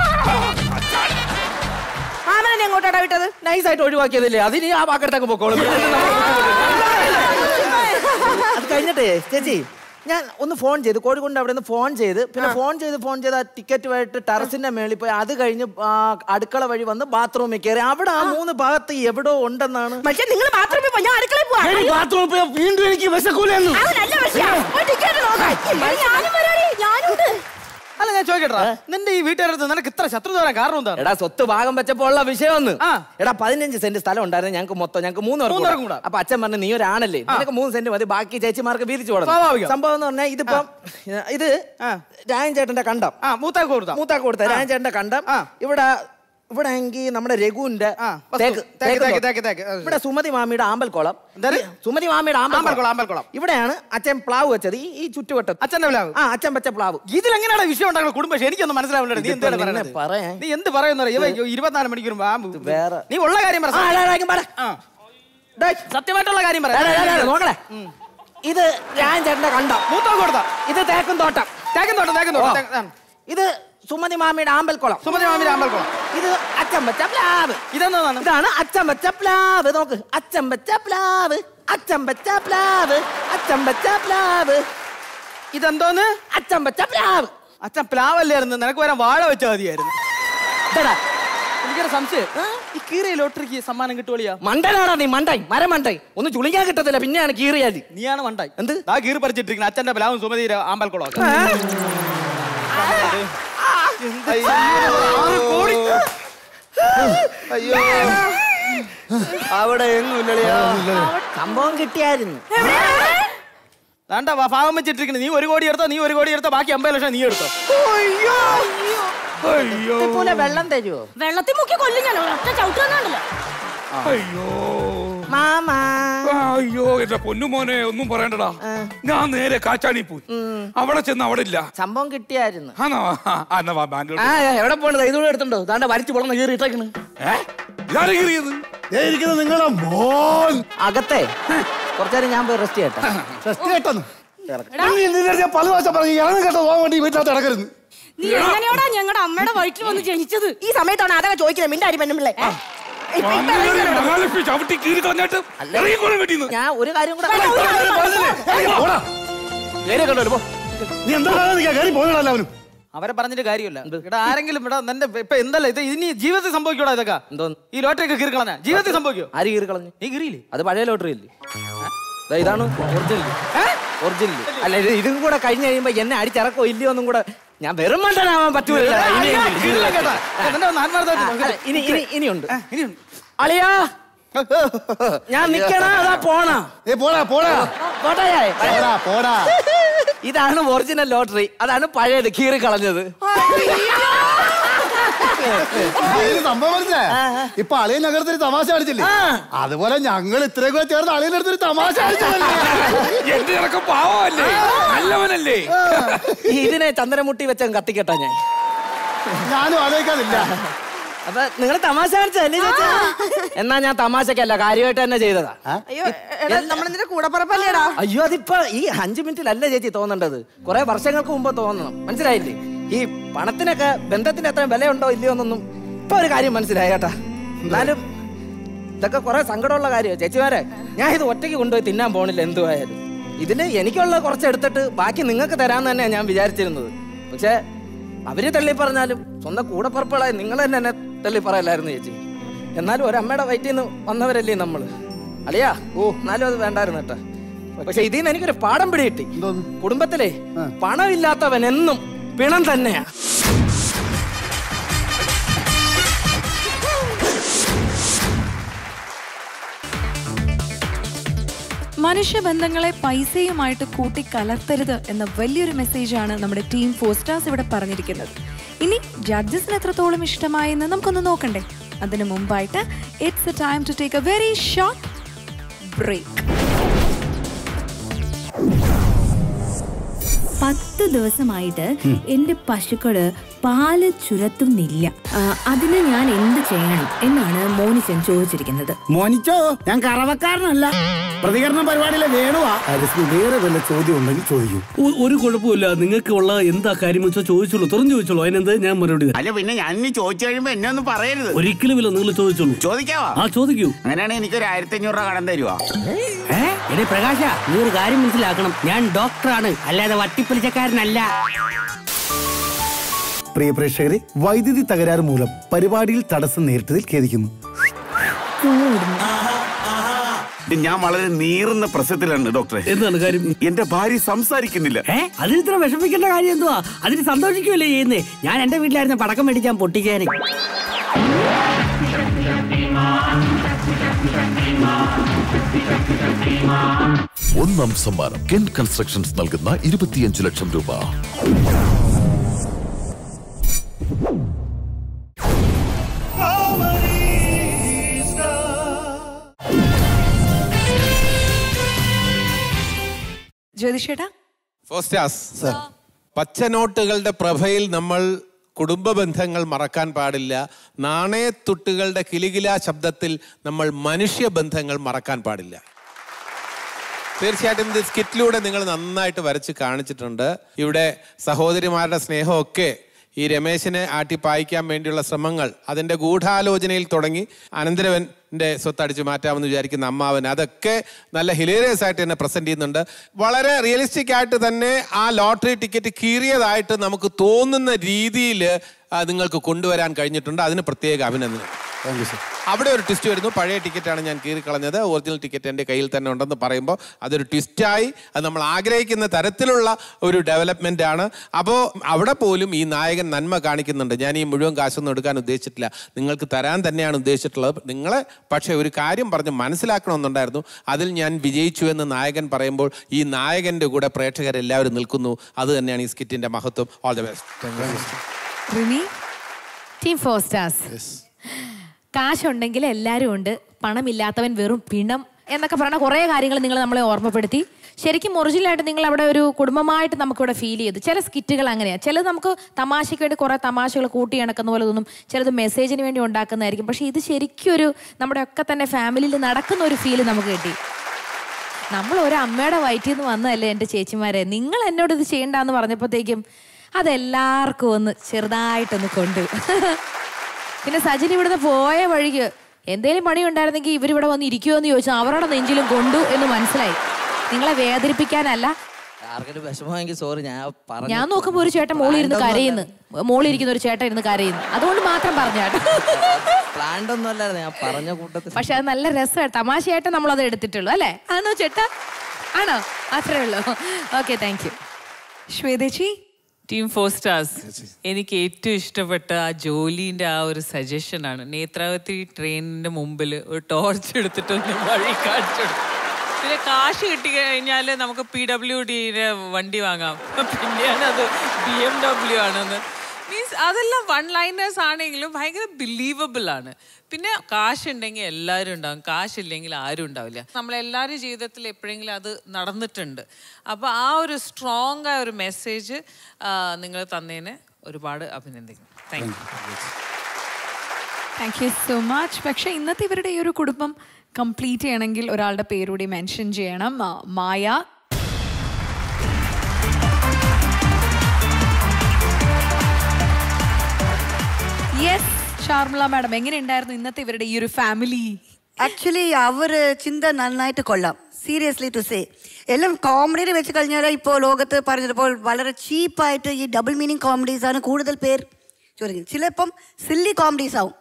കാച്ചാടി. മാമനെ എങ്ങോട്ടാടാ വിട്ടത്? നൈസായിട്ട് ഒഴിവാക്കിയതല്ലേ? അതിന് ആ പാക്കറ്റൊക്കെ പൊക്കോളും. അത് കഴിഞ്ഞിട്ടേ ചേച്ചി. ഞാൻ ഒന്ന് ഫോൺ ചെയ്ത് കോഴിക്കോട് അവിടെ നിന്ന് ഫോൺ ചെയ്ത് പിന്നെ ഫോൺ ചെയ്ത് ഫോൺ ചെയ്ത് ആ ടിക്കറ്റുമായിട്ട് ടെറസിന്റെ മേളിൽ പോയി അത് കഴിഞ്ഞ് അടുക്കള വഴി വന്ന് ബാത്റൂമിൽ കയറി. അവിടെ ആ മൂന്ന് ഭാഗത്ത് എവിടോ ഉണ്ടെന്നാണ്. പക്ഷെ നിങ്ങൾ ബാത്റൂമിൽ പോയി ഞാൻ അടുക്കളയിൽ പോവാ. ബാത്റൂമിൽ പോയി വീണ്ടും എനിക്ക് വിശക്കൂലെന്ന് അത് നല്ല വിഷയാ. ഒരു ടിക്കറ്റ് നോക്കാം. ഞാനും ഞാനുണ്ട് അല്ല ഞാൻ ചോദിക്കട്ടാ നിന്റെ ഈ വീട്ടുകാരത്ത് നിനക്ക് ഇത്ര ശത്രു വരാൻ കാരണം എന്താണ്? എടാ സ്വത്ത് ഭാഗം വെച്ചപ്പോ ഉള്ള വിഷയം ഒന്ന് എടാ പതിനഞ്ച് സെന്റ് സ്ഥലം ഉണ്ടായിരുന്നു ഞങ്ങൾക്ക് മൊത്തം ഞങ്ങൾക്ക് മൂന്ന് പേർക്കും കൂടെ. അപ്പൊ അച്ഛൻ പറഞ്ഞു നീ ഒരാണല്ലേ നിനക്ക് മൂന്ന് സെന്റ് മതി ബാക്കി ചേച്ചിമാർക്ക് വീതിച്ചു കൊടുക്കും. സംഭവം എന്ന് പറഞ്ഞാൽ ഇതിപ്പം ഇത് രാജൻ ചേട്ടന്റെ കണ്ടം. മൂത്താക്ക് കൊടുത്ത. മൂത്താക്ക് കൊടുത്ത രാജൻ ചേട്ടന്റെ കണ്ടം. ഇവിടെ ഇവിടെ എങ്കിൽ നമ്മുടെ രഘുവിന്റെ. ഇവിടെ സുമതി മാമിയുടെ ആമ്പൽക്കുളം. സുമതി മാമിയുടെ ആമ്പൽക്കുളം, ആമ്പൽക്കുളം. ഇവിടെയാണ് അച്ഛൻ പ്ലാവ് വെച്ചത്. ഈ ചുറ്റുവട്ടം അച്ഛന്റെ പ്ലാവ്. ആ അച്ഛൻ വെച്ച പ്ലാവ്. ഇതിൽ എങ്ങനെയാണ് വിഷയം ഉണ്ടാകുന്ന കുടുംബം എനിക്കൊന്നും മനസ്സിലാവില്ല നീ പറയുന്നത് പറയാൻ. നീ എന്ത് പറയുന്ന ഇരുപത്തിനാല് മണിക്കൂർ വേറെ. നീ ഉള്ള കാര്യം സത്യമായിട്ടുള്ള കാര്യം പറ. എടാ, എടാ, എടാ, നോക്കണേ. ഇത് ഞാൻ ചേട്ടന്റെ കണ്ടം. മൂത്തം കൊടുത്ത? ഇത് തേക്കും തോട്ടം. തേക്കും തോട്ടം തേക്കും തോട്ടം. ഇത് സുമതി മാമിയുടെ ആമ്പൽക്കുളം. സുമതി മാമിയുടെ ആമ്പൽക്കുളം. ഇത് അച്ഛൻ വെച്ച പ്ലാവ്. ഇതെന്താണ് ഇതാണ് അച്ഛൻ വെച്ച പ്ലാവ്. നോക്ക്. അച്ഛൻ വെച്ച പ്ലാവ്. അച്ഛൻ വെച്ച പ്ലാവ്. അച്ഛൻ വെച്ച പ്ലാവ്. ഇതെന്തോന്ന്? അച്ഛൻ വെച്ച പ്ലാവ്. അച്ഛൻ പ്ലാവല്ലായിരുന്നു. നിനക്ക് വരാൻ വാഴ വെച്ചാൽ മതിയായിരുന്നു. എനിക്കൊരു സംശയം. ഈ കീറിയ ലോട്ടറിക്ക് സമ്മാനം കിട്ടുവളിയാ മണ്ടനാടാ നീ മണ്ടായി മരം മണ്ടായി ഒന്ന് ചുളിക്കാൻ കിട്ടത്തില്ല പിന്നെയാണ് കീറിയാൽ നീയാണ് മണ്ടായി എന്ത്? ആ കീറി പറിച്ചിട്ടിരിക്കുന്നത് അച്ഛന്റെ പ്ലാവും സുമതി ആമ്പൽക്കുളം അയ്യോ. അവിടെ സംഭവം കിട്ടിയായിരുന്നു. വേണ്ട ഭാഗം വെച്ചിട്ടിരിക്കുന്നത് നീ ഒരു കോടി എടുത്തോ നീ ഒരു കോടി എടുത്തോ ബാക്കി അമ്പത് ലക്ഷം നീ എടുത്തോ. അയ്യോ. വെള്ളം തരുമോ വെള്ളത്തിൽ മുക്കി കൊല്ലും ഞാൻ ഒറ്റ ചവിട്ടുന്നുണ്ടല്ലോ അയ്യോ. മാമാ. അയ്യോ എന്റെ പൊന്നുമോനെ ഒന്നും പറയണ്ടടാ. ഞാൻ നേരെ കാച്ചാണി പോയി. അവിടെ ചെന്ന് അവിടെ ഇല്ല. സംഭവം കിട്ടിയായിരുന്നു. എവിടെ പോണത്? ഇതുകൂടെ എടുത്തുണ്ടോ താണ്ട വരച്ചു പൊളന്ന് കീറി ഇട്ടേക്കണ്. ഇതാരാ കീറിയത്? ഇരിക്കുന്നത് നിങ്ങളുടെ മോൻ. അകത്തെ. കുറച്ചേരം ഞാൻ പോയി റെസ്റ്റ് കേട്ടോ റെസ്റ്റ് കേട്ടെന്ന്. ഞാൻ പല പ്രാവശ്യം പറഞ്ഞു ഇറങ്ങി കേട്ടോ പോകാൻ വേണ്ടി വീട്ടിനകത്ത് നീ എങ്ങനെയോടാ ഞങ്ങളുടെ അമ്മയുടെ വയറ്റിൽ വന്ന് ജനിച്ചത്? ഈ സമയത്താണ് അതൊക്കെ ചോദിക്കുന്നത് മിണ്ടാരി പെണ്ണുമ്പിള്ളേ മഹാലക്ഷ്മി ചവിട്ടി കീറി കളഞ്ഞിട്ട് ഞാൻ ഒരു കാര്യം കൂടെ നീ എന്താ കയറി അവരെ പറഞ്ഞിട്ട് കാര്യമില്ല. ഇവിടെ ആരെങ്കിലും ഇവിടെ നിന്റെ ഇപ്പൊ എന്തല്ല ഇത്? ഇനി ജീവിതത്തിൽ സംഭവിക്കൂടാ ഇതൊക്കെ? എന്തോ? ഈ ലോട്ടറി ഒക്കെ കീറി കളഞ്ഞ? ജീവിതത്തിൽ സംഭവിക്കോ? ആര് കീറി കളഞ്ഞു? നീ കീറിയില്ലേ? അത് പഴയ ലോട്ടറി അല്ലേ? ഇതാണ്. ഒറിജിനൽ ഒറിജിനൽ അല്ല ഇത് ഇതും കൂടെ കഴിഞ്ഞ് കഴിയുമ്പോ എന്നെ അടിച്ചിറക്കോ? ഇല്ലയോ ഒന്നും കൂടെ ഞാൻ വെറും മണ്ടനാവാൻ പറ്റൂല. ഇനി ഇനി ഇനിയുണ്ട്. അളിയാ ഞാൻ നിക്കണ അതാ പോണ. ഏ പോടാ പോടാ. പോടാ പോടാ. ഇതാണ് ഒറിജിനൽ ലോട്ടറി. അതാണ് പഴയത് കീറി കളഞ്ഞത്. സംഭവം മനസ്സിലാ ഇപ്പൊ അളിയൻ ഞങ്ങളുടെ തമാശ അടിച്ചില്ലേ അതുപോലെ ഞങ്ങൾ ഇത്രയൊക്കെ ചേർന്ന് ചേർന്ന് അളിയനടുത്തൊരു തമാശ എന്റെ ഇറക്ക പാവമല്ലേ? നല്ലവനല്ലേ? ഇതിനെ ചന്ദ്രമുട്ടി വെച്ച കത്തിക്കട്ടാ ഞാൻ. ഞാനും ആലോചിക്കാതില്ല. അപ്പൊ നിങ്ങൾ തമാശ കാണിച്ചല്ലേ ചേച്ചി? എന്നാ ഞാൻ തമാശക്കല്ല കാര്യമായിട്ട് തന്നെ ചെയ്തതാ. നമ്മളെന്തിന്റെ കൂടപ്പറപ്പല്ലേടാ? അയ്യോ അതിപ്പോ ഈ അഞ്ചു മിനിറ്റിലല്ല ചേച്ചി തോന്നേണ്ടത്? കുറെ വർഷങ്ങൾക്ക് മുമ്പ് തോന്നണം. മനസ്സിലായില്ലേ? ഈ പണത്തിനൊക്കെ ബന്ധത്തിന് അത്ര വിലയുണ്ടോ ഇല്ലയോ എന്നൊന്നും ഇപ്പൊ ഒരു കാര്യം മനസ്സിലായി കേട്ടാ. എന്നാലും ഇതൊക്കെ കുറെ സങ്കടമുള്ള കാര്യമാണ് ചേച്ചിമാരെ ഞാൻ ഇത് ഒറ്റയ്ക്ക് കൊണ്ടുപോയി തിന്നാൻ പോണില്ല എന്തുവായാലും. ഇതിന് എനിക്കുള്ള കുറച്ച് എടുത്തിട്ട് ബാക്കി നിങ്ങൾക്ക് തരാമെന്ന് തന്നെയാണ് ഞാൻ വിചാരിച്ചിരുന്നത്. പക്ഷേ അവർ തള്ളി പറഞ്ഞാലും സ്വന്തം കൂടപ്പുറപ്പുകളായി നിങ്ങൾ തന്നെ എന്നെ തള്ളി പറയലായിരുന്നു ചേച്ചി. എന്നാലും ഒരമ്മയുടെ വയറ്റിൽ നിന്ന് വന്നവരല്ലേ നമ്മൾ അളിയാ ഓ. എന്നാലും അത് വേണ്ടായിരുന്നു കേട്ടോ. പക്ഷെ ഇതിൽ നിന്ന് എനിക്കൊരു പാഠം പിടികിട്ടി. കുടുംബത്തിലെ പണമില്ലാത്തവൻ എന്നും പിണം തന്നെയാ. മനുഷ്യബന്ധങ്ങളെ പൈസയുമായിട്ട് കൂട്ടി കലർത്തരുത് എന്ന വലിയൊരു മെസ്സേജാണ് നമ്മുടെ ടീം ഫോർ സ്റ്റാർസ് ഇവിടെ പറഞ്ഞിരിക്കുന്നത്. ഇനി ജഡ്ജസിന് എത്രത്തോളം ഇഷ്ടമായെന്ന് നമുക്കൊന്ന് നോക്കണ്ടേ? അതിനു മുമ്പായിട്ട് it's a time to take a very short break പത്ത് ദിവസമായിട്ട് എന്റെ പശുക്കൾ പാൽ ചുരത്തുന്നില്ല. അതിന് ഞാൻ എന്ത് ചെയ്യണം എന്നാണ് മോനിച്ചൻ ചോദിച്ചിരിക്കുന്നത്. മോനിച്ചോ ഞാൻ കറവക്കാരനല്ല. പ്രതികരണ പരിപാടിയിലെ വേണുവാ. വേറെ വല്ല ചോദ്യം ഉണ്ടെങ്കിൽ ചോദിക്കൂ. ഒരു കുഴപ്പമില്ല നിങ്ങൾക്ക് ഉള്ള എന്താ കാര്യം വെച്ചാൽ ചോദിച്ചോളൂ. തുറന്നു ചോദിച്ചോളൂ. അതിനെന്ത്? ഞാൻ മറുപടി അല്ല പിന്നെ ഞാൻ ഇനി ചോദിച്ചു കഴിയുമ്പോ എന്നെ ഒന്നും പറയരുത്. ഒരിക്കലും ഇല്ല നിങ്ങൾ ചോദിച്ചോളൂ. ചോദിക്കാവോ? ആ ചോദിക്കൂ. അങ്ങനെയാണെങ്കിൽ എനിക്ക് ഒരു ആയിരത്തി അഞ്ഞൂറ് രൂപ കടം തരുവാ? എടേ പ്രകാശ നീ ഒരു കാര്യം മനസ്സിലാക്കണം. ഞാൻ ഡോക്ടറാണ്. അല്ലാതെ വട്ടിപ്പലിച്ചക്കാരനല്ല പ്രിയ പ്രേക്ഷകരെ വൈദ്യുതി തകരാറ് മൂലം പരിപാടിയിൽ തടസ്സം നേരിട്ടതിൽ ഖേദിക്കുന്നു. ഞാൻ വളരെ നീറുന്ന പ്രശ്നത്തിലാണ് ഡോക്ടറെ. എന്താണ് കാര്യം? എന്റെ ഭാര്യ സംസാരിക്കുന്നില്ല. അതിന് ഇത്ര വിഷമിക്കേണ്ട കാര്യം എന്തുവാ? അതിന് സന്തോഷിക്കുമല്ലേ ചെയ്യുന്നേ? ഞാൻ എന്റെ വീട്ടിലായിരുന്നു പടക്കം മേടിക്കാൻ പൊട്ടിക്കാന്. ഒന്നാം സമ്മാനം കെൻ കൺസ്ട്രക്ഷൻസ് നൽകുന്ന ഇരുപത്തിയഞ്ച് ലക്ഷം രൂപ. ജ്യോതിഷേട്ടാ? പച്ചനോട്ടുകളുടെ പ്രഭയിൽ നമ്മൾ കുടുംബ ബന്ധങ്ങൾ മറക്കാൻ പാടില്ല. നാണയത്തുട്ടുകളുടെ കിലുകിലാ ശബ്ദത്തിൽ നമ്മൾ മനുഷ്യ ബന്ധങ്ങൾ മറക്കാൻ പാടില്ല. തീർച്ചയായിട്ടും ഇത് സ്കിറ്റിലൂടെ നിങ്ങൾ നന്നായിട്ട് വരച്ച് കാണിച്ചിട്ടുണ്ട്. ഇവിടെ സഹോദരിമാരുടെ സ്നേഹമൊക്കെ ഈ രമേശിനെ ആട്ടിപ്പായിക്കാൻ വേണ്ടിയുള്ള ശ്രമങ്ങൾ അതിന്റെ ഗൂഢാലോചനയിൽ തുടങ്ങി. അനന്തരവന്റെ അടിച്ചു മാറ്റാമെന്ന് വിചാരിക്കുന്ന അമ്മാവൻ. അതൊക്കെ നല്ല ഹിലേറിയസ് ആയിട്ട് തന്നെ പ്രസന്റ് ചെയ്യുന്നുണ്ട്. വളരെ റിയലിസ്റ്റിക് ആയിട്ട് തന്നെ ആ ലോട്ടറി ടിക്കറ്റ് കീറിയതായിട്ട് നമുക്ക് തോന്നുന്ന രീതിയിൽ നിങ്ങൾക്ക് കൊണ്ടുവരാൻ കഴിഞ്ഞിട്ടുണ്ട്. അതിന് പ്രത്യേക അഭിനന്ദനം. അവിടെ ഒരു ട്വിസ്റ്റ് വരുന്നു. പഴയ ടിക്കറ്റാണ് ഞാൻ കീറിക്കളഞ്ഞത് ഒറിജിനൽ ടിക്കറ്റ് എന്റെ കയ്യിൽ തന്നെ ഉണ്ടെന്ന് പറയുമ്പോൾ അതൊരു ട്വിസ്റ്റായി അത് നമ്മൾ ആഗ്രഹിക്കുന്ന തരത്തിലുള്ള ഒരു ഡെവലപ്മെന്റ് ആണ്. അപ്പോൾ അവിടെ പോലും ഈ നായകൻ നന്മ കാണിക്കുന്നുണ്ട്. ഞാൻ ഈ മുഴുവൻ കാശൊന്നും എടുക്കാൻ ഉദ്ദേശിച്ചിട്ടില്ല. നിങ്ങൾക്ക് തരാൻ തന്നെയാണ് ഉദ്ദേശിച്ചിട്ടുള്ളത്. നിങ്ങളെ പക്ഷേ ഒരു കാര്യം പറഞ്ഞ് മനസ്സിലാക്കണമെന്നുണ്ടായിരുന്നു. അതിൽ ഞാൻ വിജയിച്ചു എന്ന് നായകൻ പറയുമ്പോൾ ഈ നായകന്റെ കൂടെ പ്രേക്ഷകരെല്ലാവരും നിൽക്കുന്നു. അത് തന്നെയാണ് ഈ സ്കിറ്റിന്റെ മഹത്വം. All the best team four stars കാശുണ്ടെങ്കിൽ എല്ലാവരും ഉണ്ട്. പണമില്ലാത്തവൻ വെറും പിണം എന്നൊക്കെ പറഞ്ഞ കുറേ കാര്യങ്ങൾ നിങ്ങൾ നമ്മളെ ഓർമ്മപ്പെടുത്തി. ശരിക്കും ഒറിജിനലായിട്ട് നിങ്ങൾ അവിടെ ഒരു കുടുംബമായിട്ട് നമുക്കിവിടെ ഫീൽ ചെയ്തു. ചില സ്കിറ്റുകൾ അങ്ങനെയാണ് ചിലത് നമുക്ക് തമാശയ്ക്ക് വേണ്ടി കുറേ തമാശകൾ കൂട്ടി ഇണക്കുന്ന പോലെ തോന്നും. ചിലത് മെസ്സേജിന് വേണ്ടി ഉണ്ടാക്കുന്നതായിരിക്കും. പക്ഷേ ഇത് ശരിക്കും ഒരു നമ്മുടെ ഒക്കെ തന്നെ ഫാമിലിയിൽ നടക്കുന്ന ഒരു ഫീൽ നമുക്ക് കിട്ടി. നമ്മൾ ഒരു അമ്മയുടെ വയറ്റിൽ നിന്ന് വന്നതല്ലേ എന്റെ ചേച്ചിമാരെ? നിങ്ങൾ എന്നോട് ഇത് ചെയ്യണ്ടെന്ന് പറഞ്ഞപ്പോഴത്തേക്കും അതെല്ലാവർക്കും ഒന്ന് ചെറുതായിട്ടൊന്ന് കൊണ്ടു. പിന്നെ സജിൻ ഇവിടുന്ന് പോയ വഴിക്ക് എന്തേലും പണി ഉണ്ടായിരുന്നെങ്കിൽ ഇവരിവിടെ വന്ന് ഇരിക്കുമോ എന്ന് ചോദിച്ചാൽ അവരുടെ നെഞ്ചിലും കൊണ്ടു എന്ന് മനസ്സിലായി. നിങ്ങളെ വേദനിപ്പിക്കാനല്ല. ഞാൻ പറഞ്ഞു ഞാൻ നോക്കുമ്പോ ഒരു ചേട്ടൻ മോളിൽ ഇരുന്ന് കരയുന്നു. മോളിൽ ഇരിക്കുന്ന ഒരു ചേട്ടൻ ഇരുന്ന് കരയുന്നു. അതുകൊണ്ട് മാത്രം പറഞ്ഞാട്ടോ പക്ഷെ അത് നല്ല രസമാണ് തമാശയായിട്ട് നമ്മൾ അത് എടുത്തിട്ടുള്ളൂ അല്ലേ? ആണോ ചേട്ടാ? ആണോ? അത്രേ ഉള്ളൂ. ഓക്കെ താങ്ക് യു ശ്വേതേച്ചി ടീം ഫോർ സ്റ്റാർസ് എനിക്ക് ഏറ്റവും ഇഷ്ടപ്പെട്ട ആ ജോലിന്റെ ആ ഒരു സജഷൻ ആണ്. നേത്രാവതി ട്രെയിനിന്റെ മുമ്പിൽ ഒരു ടോർച്ച് എടുത്തിട്ടൊന്ന് വഴി കാണിച്ചു. പിന്നെ കാശ് കിട്ടി കഴിഞ്ഞാൽ നമുക്ക് പി ഡബ്ല്യു ഡിയുടെ വണ്ടി വാങ്ങാം. പിന്നെയാണ് അത് ബി എം ഡബ്ല്യു ആണെന്ന്. മീൻസ് അതെല്ലാം വൺ ലൈനേഴ്സ് ആണെങ്കിലും ഭയങ്കര ബിലീവബിൾ ആണ്. പിന്നെ കാശുണ്ടെങ്കിൽ എല്ലാവരും ഉണ്ടാവും. കാശില്ലെങ്കിൽ ആരും ഉണ്ടാവില്ല. നമ്മളെല്ലാവരും ജീവിതത്തിൽ എപ്പോഴെങ്കിലും അത് നടന്നിട്ടുണ്ട്. അപ്പോൾ ആ ഒരു സ്ട്രോങ് ആയ ഒരു മെസ്സേജ് നിങ്ങൾ തന്നതിന് ഒരുപാട് അഭിനന്ദിക്കുന്നു thank you thank you so much പക്ഷേ ഇന്നത്തെ ഇവരുടെ ഈ ഒരു കുടുംബം കംപ്ലീറ്റ് ചെയ്യണമെങ്കിൽ ഒരാളുടെ പേരുകൂടി മെൻഷൻ ചെയ്യണം. മായ യെസ് ഷാർമിള മാഡം എങ്ങനെ ഉണ്ടായിരുന്നു ഇന്നത്തെ ഇവരുടെ ഈ ഒരു ഫാമിലി ആക്ച്വലി അവർ ചിന്ത നന്നായിട്ട് കൊള്ളാം. സീരിയസ്ലി ടു സേ എല്ലാം കോമഡിയിൽ വെച്ച് കഴിഞ്ഞാൽ ഇപ്പോൾ ലോകത്ത് പറഞ്ഞപ്പോൾ വളരെ ചീപ്പായിട്ട് ഈ ഡബിൾ മീനിങ് കോമഡീസ് ആണ് കൂടുതൽ പേർ ചോദിക്കുന്നത്. ചിലപ്പം സില്ലി കോമഡീസ് ആവും.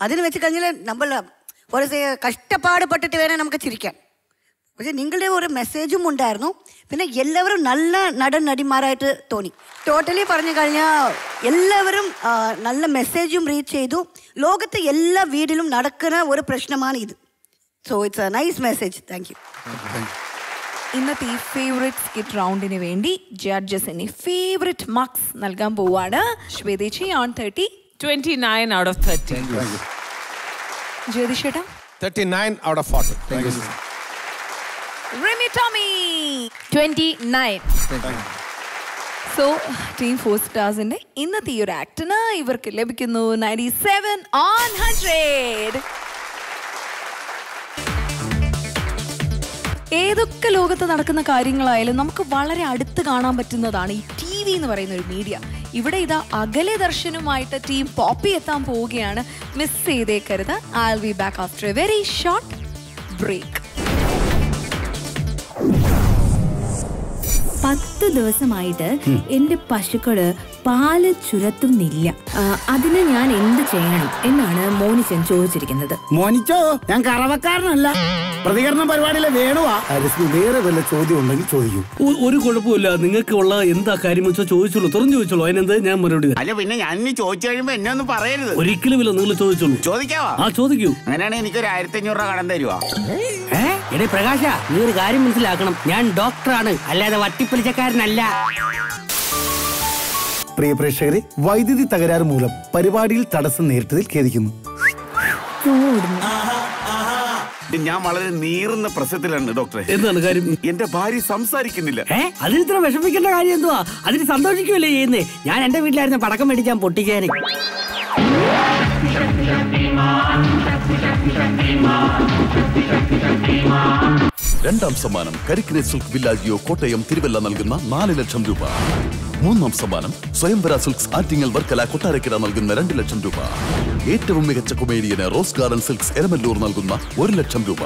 അതിന് വെച്ച് കഴിഞ്ഞാൽ നമ്മൾ ഒരു കഷ്ടപ്പാട് കഷ്ടപ്പാടുപെട്ടിട്ട് വേണേൽ നമുക്ക് ചിരിക്കാൻ. പക്ഷെ നിങ്ങളുടെ ഒരു മെസ്സേജും ഉണ്ടായിരുന്നു. പിന്നെ എല്ലാവരും നല്ല നടൻ നടിമാരായിട്ട് തോന്നി. ടോട്ടലി പറഞ്ഞു കഴിഞ്ഞാൽ എല്ലാവരും നല്ല മെസ്സേജും റീച്ച് ചെയ്തു. ലോകത്തെ എല്ലാ വീടിലും നടക്കുന്ന ഒരു പ്രശ്നമാണ് ഇത്. So it's a nice message thank you ഇന്നത്തെ ഈ ഫേവറേറ്റ് സ്കിറ്റ് റൗണ്ടിന് വേണ്ടി ജഡ്ജസിന് ഫേവറേറ്റ് മാർക്സ് നൽകാൻ പോവാണ്. ശ്വേതേച്ചി on thirty twenty nine out of thirty ജ്യോതിഷേട്ടാ? Thirty nine out of forty Rimi Tomy twenty nine so team four സ്റ്റാർസിന്റെ ഇന്നത്തെ ഈ ഒരു ആക്ടിന് ഇവർക്ക് ലഭിക്കുന്നു നയന്റി സെവൻ ഓൺ ഹൺഡ്രഡ് ഏതൊക്കെ ലോകത്ത് നടക്കുന്ന കാര്യങ്ങളായാലും നമുക്ക് വളരെ അടുത്ത് കാണാൻ പറ്റുന്നതാണ് ഈ ടി വി എന്ന് പറയുന്ന ഒരു മീഡിയ ഇവിടെ ഇതാ അകലെ ദർശനവുമായിട്ട് ടീം പോപ്പി എത്താൻ പോവുകയാണ്. Miss ചെയ്തേക്കരുത്. I will be back after a very short break പത്ത് ദിവസമായിട്ട് എന്റെ പശുക്കൾ പാൽ ചുരത്തുന്നില്ല. അതിന് ഞാൻ എന്ത് ചെയ്യണം എന്നാണ് മോനിച്ചൻ ചോദിച്ചിരിക്കുന്നത്. മോനിച്ചോ ഞാൻ കറവക്കാരനല്ല. പ്രതികരണ പരിപാടിയിലെ വേണുവാ. വേറെ വല്ല ചോദ്യം ഉണ്ടെങ്കിൽ ചോദിക്കൂ. ഒരു കുഴപ്പമില്ല നിങ്ങൾക്ക് ഉള്ള എന്താ കാര്യം വെച്ചാൽ ചോദിച്ചോളൂ. തുറന്നു ചോദിച്ചോളൂ. അതിനെന്ത് ഞാൻ മറുപടി അല്ല പിന്നെ ഞാൻ ഇനി ചോദിച്ചു കഴിയുമ്പോ എന്നെ ഒന്നും പറയരുത്. ഒരിക്കലും ഇല്ല നിങ്ങൾ ചോദിച്ചോളൂ. ചോദിക്കാവോ? ആ ചോദിക്കൂ. അങ്ങനെയാണെങ്കിൽ എനിക്കൊരു ആയിരത്തി അഞ്ഞൂറ് രൂപ കടം തരുവാ? എടേ പ്രകാശ നീ ഒരു കാര്യം മനസ്സിലാക്കണം. ഞാൻ ഡോക്ടറാണ് അല്ലാതെ വട്ടിപ്പലിച്ചക്കാരനല്ല പ്രിയ പ്രേക്ഷകരെ വൈദ്യുതി തകരാറ് മൂലം പരിപാടിയിൽ തടസ്സം നേരിട്ടതിൽ ഖേദിക്കുന്നു. ഞാൻ വളരെ നീറുന്ന പ്രശ്നത്തിലാണ് ഡോക്ടറെ. എന്താണ് കാര്യം? എന്റെ ഭാര്യ സംസാരിക്കുന്നില്ല. അതിൽ അതിന് ഇത്ര വിഷമിക്കേണ്ട കാര്യം എന്തുവാ? അതിന് സന്തോഷിക്കുമല്ലേ ചെയ്യുന്നേ? ഞാൻ എന്റെ വീട്ടിലായിരുന്നു പടക്കം മേടിക്കാൻ പൊട്ടിച്ചേനെ രണ്ടാം സമ്മാനം കരിക്കിനെ സിൽക്ക് വില്ലാജിയോ കോട്ടയം തിരുവല്ല നൽകുന്ന നാല് ലക്ഷം രൂപ. മൂന്നാം സമ്മാനം സ്വയംവര സിൽക്സ് ആറ്റിങ്ങൽ വർക്കല കൊട്ടാരക്കര നൽകുന്ന രണ്ട് ലക്ഷം രൂപ. ഏറ്റവും മികച്ച കൊമേഡിയന് റോസ് ഗാർഡൻ സിൽക്സ് എരമല്ലൂർ നൽകുന്ന ഒരു ലക്ഷം രൂപ.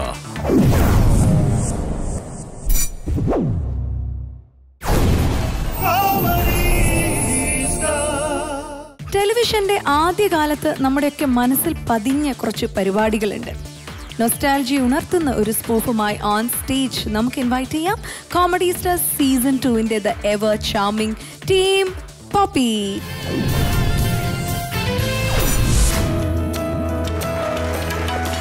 ടെലിവിഷന്റെ ആദ്യകാലത്ത് നമ്മുടെയൊക്കെ മനസ്സിൽ പതിഞ്ഞ കുറച്ച് പരിപാടികളുണ്ട്. നൊസ്റ്റാൾജി ഉണർത്തുന്ന ഒരു സ്പൂഫുമായി ഓൺ സ്റ്റേജ് നമുക്ക് ഇൻവൈറ്റ് ചെയ്യാം. കോമഡി സ്റ്റാർ സീസൺ ടുവിന്റെ the ever charming team Poppy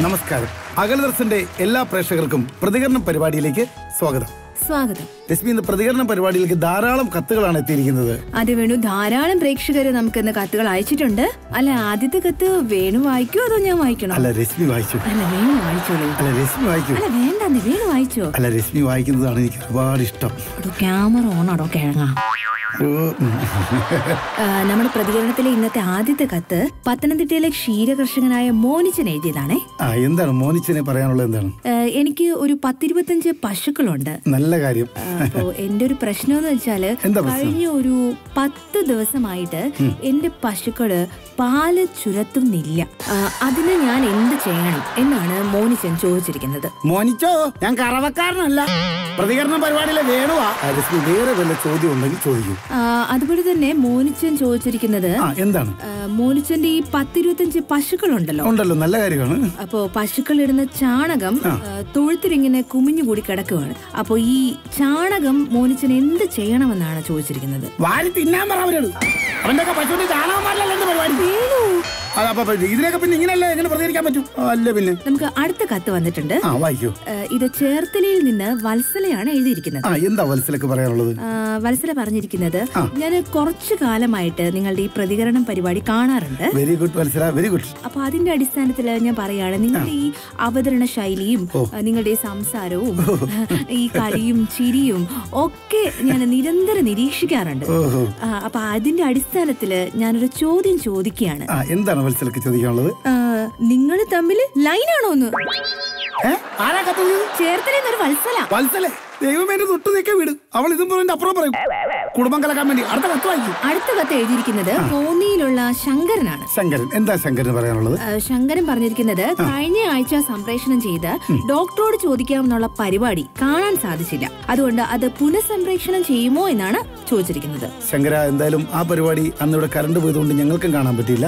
നമസ്കാരം. അകലദർശന്റെ എല്ലാ പ്രേക്ഷകർക്കും പ്രതികരണം പരിപാടിയിലേക്ക് സ്വാഗതം. സ്വാഗതം. രശ്മി ഇന്ന് പ്രതികരണ പരിപാടിയിലേക്ക് ധാരാളം കത്തുകളാണ് എത്തിയിരിക്കുന്നത്. അത് വേണു ധാരാളം പ്രേക്ഷകർ നമുക്ക് ഇന്ന് കത്തുകൾ അയച്ചിട്ടുണ്ട്. അല്ല ആദ്യത്തെ കത്ത് വേണു വായിക്കോ അതോ ഞാൻ വായിക്കണോ? അല്ല രശ്മി വായിച്ചു. അല്ല വേണു വായിച്ചോളൂ അല്ല രശ്മി വായിക്കൂ അല്ല വേണ്ടെന്ന് വേണു വായിച്ചോ? അല്ല രശ്മി വായിക്കുന്നതാണ് എനിക്ക് ഒരുപാട് ഇഷ്ടം. ക്യാമറ ഓണാടോ കിഴങ്ങ നമ്മുടെ പ്രതികരണത്തിലെ ഇന്നത്തെ ആദ്യത്തെ കത്ത് പത്തനംതിട്ടയിലെ ക്ഷീരകർഷകനായ മോനിച്ചൻ എഴുതിയതാണേ. എന്താണ് മോനിച്ചനെ പറയാനുള്ളത് എന്താണ്? എനിക്ക് ഒരു പത്തിരുപത്തഞ്ച് പശുക്കളുണ്ട്. നല്ല കാര്യം. അപ്പോ എന്റെ ഒരു പ്രശ്നം എന്ന് പ്രശ്നം? കഴിഞ്ഞ ഒരു പത്ത് ദിവസമായിട്ട് ഉം. എന്റെ പശുക്കൾ പാൽ ചുരത്തുന്നില്ല. അതിന് ഞാൻ എന്ത് ചെയ്യണം എന്നാണ് മോനിച്ചൻ ചോദിച്ചിരിക്കുന്നത്. മോനിച്ചോ ഞാൻ കറവക്കാരനല്ല. പ്രതികരണ പരിപാടിയിലെ വേണുവാ. വേറെ വല്ല ചോദ്യം ഉണ്ടെങ്കിൽ ചോദിക്കും. അതുപോലെ തന്നെ മോനിച്ചൻ ചോദിച്ചിരിക്കുന്നത് എന്താണ്? മോനിച്ചന്റെ ഈ പത്തിരുപത്തഞ്ച് പശുക്കളുണ്ടല്ലോ. ഉണ്ടല്ലോ ഉണ്ടല്ലോ നല്ല കാര്യമാണ്. അപ്പോ പശുക്കൾ ഇടുന്ന ചാണകം തൊഴുത്തിരിങ്ങനെ കുമിഞ്ഞുകൂടി കിടക്കുവാണ്. അപ്പോ ഈ ചാണകം മോനിച്ചൻ എന്ത് ചെയ്യണമെന്നാണ് ചോദിച്ചിരിക്കുന്നത്? വാരി തിന്നാൻ പറഞ്ഞു അവരോട്. അവന്റെ പശുവിന്റെ പരിപാടി അത് അപ്പൊ ഇതിനൊക്കെ പിന്നെ ഇങ്ങനെയല്ലേ എങ്ങനെ പ്രതികരിക്കാൻ പറ്റും? അല്ല പിന്നെ? നമുക്ക് അടുത്ത കത്ത് വന്നിട്ടുണ്ട്. ആ വായിക്കൂ. ഇത് ചേർത്തലയിൽ നിന്ന് വത്സലയാണ് എഴുതിയിരിക്കുന്നത്. ആ എന്താ വത്സലക്ക് പറയാനുള്ളത്? വത്സല പറഞ്ഞിരിക്കുന്നത് ഞാൻ കുറച്ചു കാലമായിട്ട് നിങ്ങളുടെ ഈ പ്രതികരണം പരിപാടി കാണാറുണ്ട്. Very good Vatsala. Very good അപ്പൊ അതിന്റെ അടിസ്ഥാനത്തിൽ ഞാൻ പറയാണ് നിങ്ങളുടെ ഈ അവതരണ ശൈലിയും നിങ്ങളുടെ ഈ സംസാരവും ഈ കളിയും ചിരിയും ഒക്കെ ഞാൻ നിരന്തരം നിരീക്ഷിക്കാറുണ്ട്. അപ്പൊ അതിന്റെ അടിസ്ഥാനത്തിൽ ഞാനൊരു ചോദ്യം ചോദിക്കുകയാണ്. എന്താണ് വത്സലക്ക് ചോദിക്കാനുള്ളത്? നിങ്ങൾ തമ്മിൽ ലൈനാണോ ഒന്ന് ആരാ കത്തുന്നത് ചേർത്തലയിൽ ഒരു വത്സല. വത്സലെ. ദൈവം എന്നെ തൊട്ട് നീക്കെ വീട്. അവൾ ഇതും പറഞ്ഞ അപ്പുറം പറയും. കുടുംബം കലക്കാൻ വേണ്ടി. അടുത്ത കത്ത് വായിക്കും. അടുത്ത കത്ത് എഴുതിയിരിക്കുന്നത് കോന്നിയിലുള്ള ശങ്കരനാണ്. ശങ്കരൻ. എന്താ പറയാനുള്ളത്? ശങ്കരൻ പറഞ്ഞിരിക്കുന്നത് കഴിഞ്ഞ ആഴ്ച സംപ്രേഷണം ചെയ്ത് ഡോക്ടറോട് ചോദിക്കാമെന്നുള്ള പരിപാടി കാണാൻ സാധിച്ചില്ല. അതുകൊണ്ട് അത് പുനഃസംപ്രേഷണം ചെയ്യുമോ എന്നാണ് ചോദിച്ചിരിക്കുന്നത്. ശങ്കര എന്തായാലും ആ പരിപാടി അന്ന് ഇവിടെ കറണ്ട് പോയതുകൊണ്ട് ഞങ്ങൾക്കും കാണാൻ പറ്റിയില്ല.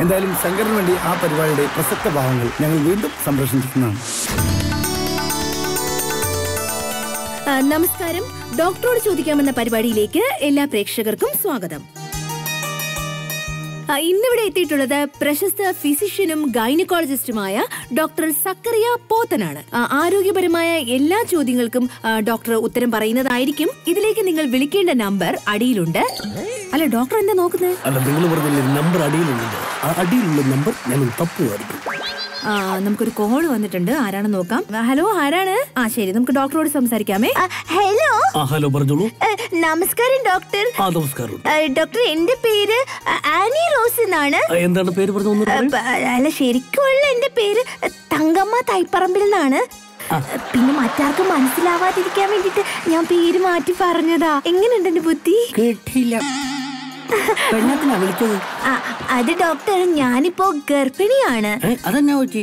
എന്തായാലും ശങ്കറിന് വേണ്ടി ആ പരിപാടിയുടെ പ്രസക്ത ഭാഗങ്ങൾ ഞങ്ങൾ വീണ്ടും സംപ്രേഷണം ചെയ്യുന്നതാണ് നമസ്കാരം. ഡോക്ടറോട് ചോദിക്കാമെന്ന പരിപാടിയിലേക്ക് എല്ലാ പ്രേക്ഷകർക്കും സ്വാഗതം. ഇന്നിവിടെ എത്തിയിട്ടുള്ളത് പ്രശസ്ത ഫിസിഷ്യനും ഗൈനക്കോളജിസ്റ്റുമായ ഡോക്ടർ സക്കറിയ പോത്തനാണ്. ആരോഗ്യപരമായ എല്ലാ ചോദ്യങ്ങൾക്കും ഡോക്ടർ ഉത്തരം പറയുന്നതായിരിക്കും. ഇതിലേക്ക് നിങ്ങൾ വിളിക്കേണ്ട നമ്പർ അടിയിലുണ്ട്. അല്ല ഡോക്ടർ എന്താ നോക്കുന്നത്? അല്ല നമ്പർ അടിയിലുണ്ട്. ആ അടിയിലുള്ള നമ്പർ ഞാൻ തപ്പുമായിരിക്കും. നമുക്കൊരു കോൾ വന്നിട്ടുണ്ട്. ആരാണെന്ന് നോക്കാം. ഹലോ ആരാണ്? ആ ശരി നമുക്ക് ഡോക്ടറോട് സംസാരിക്കാമേ. ഹലോ. ഹലോ പറഞ്ഞോളൂ. നമസ്കാരം ഡോക്ടർ ആ നമസ്കാരം. ഡോക്ടർ എന്റെ പേര് ആനി റോസ് എന്നാണ്. എന്താണ് പേര് പറഞ്ഞു അല്ല ശരിക്കുള്ള എന്റെ പേര് തങ്കമ്മ തൈപ്പറമ്പിൽ നിന്നാണ്. പിന്നെ മറ്റാർക്കും മനസ്സിലാവാതിരിക്കാൻ വേണ്ടിട്ട് ഞാൻ പേര് മാറ്റി പറഞ്ഞതാ. എങ്ങനെയുണ്ട് എന്റെ ബുദ്ധി? കേട്ടില്ല. പെണ്ണത്തിനാ വിളിച്ചത്? അത് ഡോക്ടർ ഞാനിപ്പോ ഗർഭിണിയാണ്. അതെന്നാ പറ്റി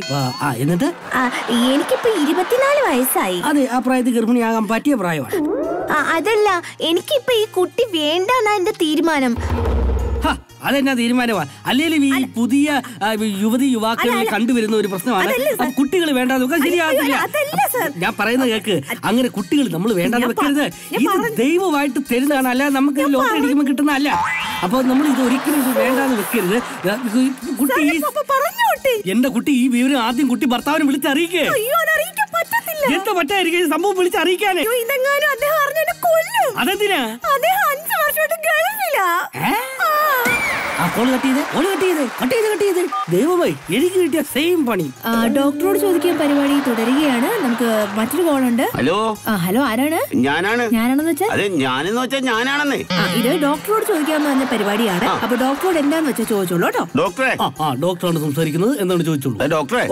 എന്നിട്ട്? എനിക്കിപ്പോ ഇരുപത്തിനാല് വയസ്സായി. അതെ ആ പ്രായത്തിൽ ഗർഭിണിയാകാൻ പറ്റിയ പ്രായമാണ്. അതല്ല എനിക്കിപ്പോ ഈ കുട്ടി വേണ്ടെന്നാ എന്റെ തീരുമാനം. അതെന്നാ തീരുമാനമാ? അല്ലെങ്കിലും ഈ പുതിയ യുവതി യുവാക്കളിൽ കണ്ടുവരുന്ന ഒരു പ്രശ്നമാണ്. കുട്ടികൾ വേണ്ടാന്ന് വെക്കാൻ ശരിയാകില്ല ഞാൻ പറയുന്ന കേക്ക്. അങ്ങനെ കുട്ടികൾ നമ്മൾ വേണ്ടാന്ന് വെക്കരുത്. ഇത് ദൈവമായിട്ട് തരുന്നതാണ്. അല്ല നമുക്ക് ലോട്ടറി അടിക്കുമ്പോൾ കിട്ടുന്നതല്ല അപ്പൊ നമ്മൾ ഇത് ഒരിക്കലും ഇത് വേണ്ടാന്ന് വെക്കരുത്. കുട്ടി എന്റെ കുട്ടി ഈ വിവരം ആദ്യം കുട്ടി ഭർത്താവിനെ വിളിച്ചറിയിക്കേ. എന്താ പറ്റായിരിക്കും ഇതെങ്ങാനും അദ്ദേഹം അറിഞ്ഞെന്നെ കൊല്ലും. അതെന്തിനാ? അദ്ദേഹം അഞ്ചു വർഷമായിട്ട് ഗൾഫിലാ. ആ. കോൾ കട്ട് ചെയ്ത് കോൾ കട്ട് ചെയ്ത് കട്ട് ചെയ്ത് കട്ട് ചെയ്ത്. ദൈവമായി എനിക്ക് കിട്ടിയ സെയിം പണി. ഡോക്ടറോട് ചോദിക്കാൻ പരിപാടി തുടരുകയാണ്. നമുക്ക് മറ്റൊരു കോൾ ഉണ്ട്. ഹലോ? ഹലോ ആരാണ്? ഞാനാണ്. ഞാനാണെന്ന് വെച്ചാൽ അതെ ഞാനെന്ന് വെച്ചാൽ ഞാനാണെന്നേ. ഇത് ഡോക്ടറോട് ചോദിക്കാൻ പറഞ്ഞ പരിപാടിയാണ്. അപ്പൊ ഡോക്ടറോട് എന്താന്ന് വെച്ചാൽ ചോദിച്ചോളൂ കേട്ടോ. ഡോക്ടറെ. ഡോക്ടറാണ് സംസാരിക്കുന്നത് എന്താണ് ചോദിച്ചോളൂ. ഡോക്ടറെ?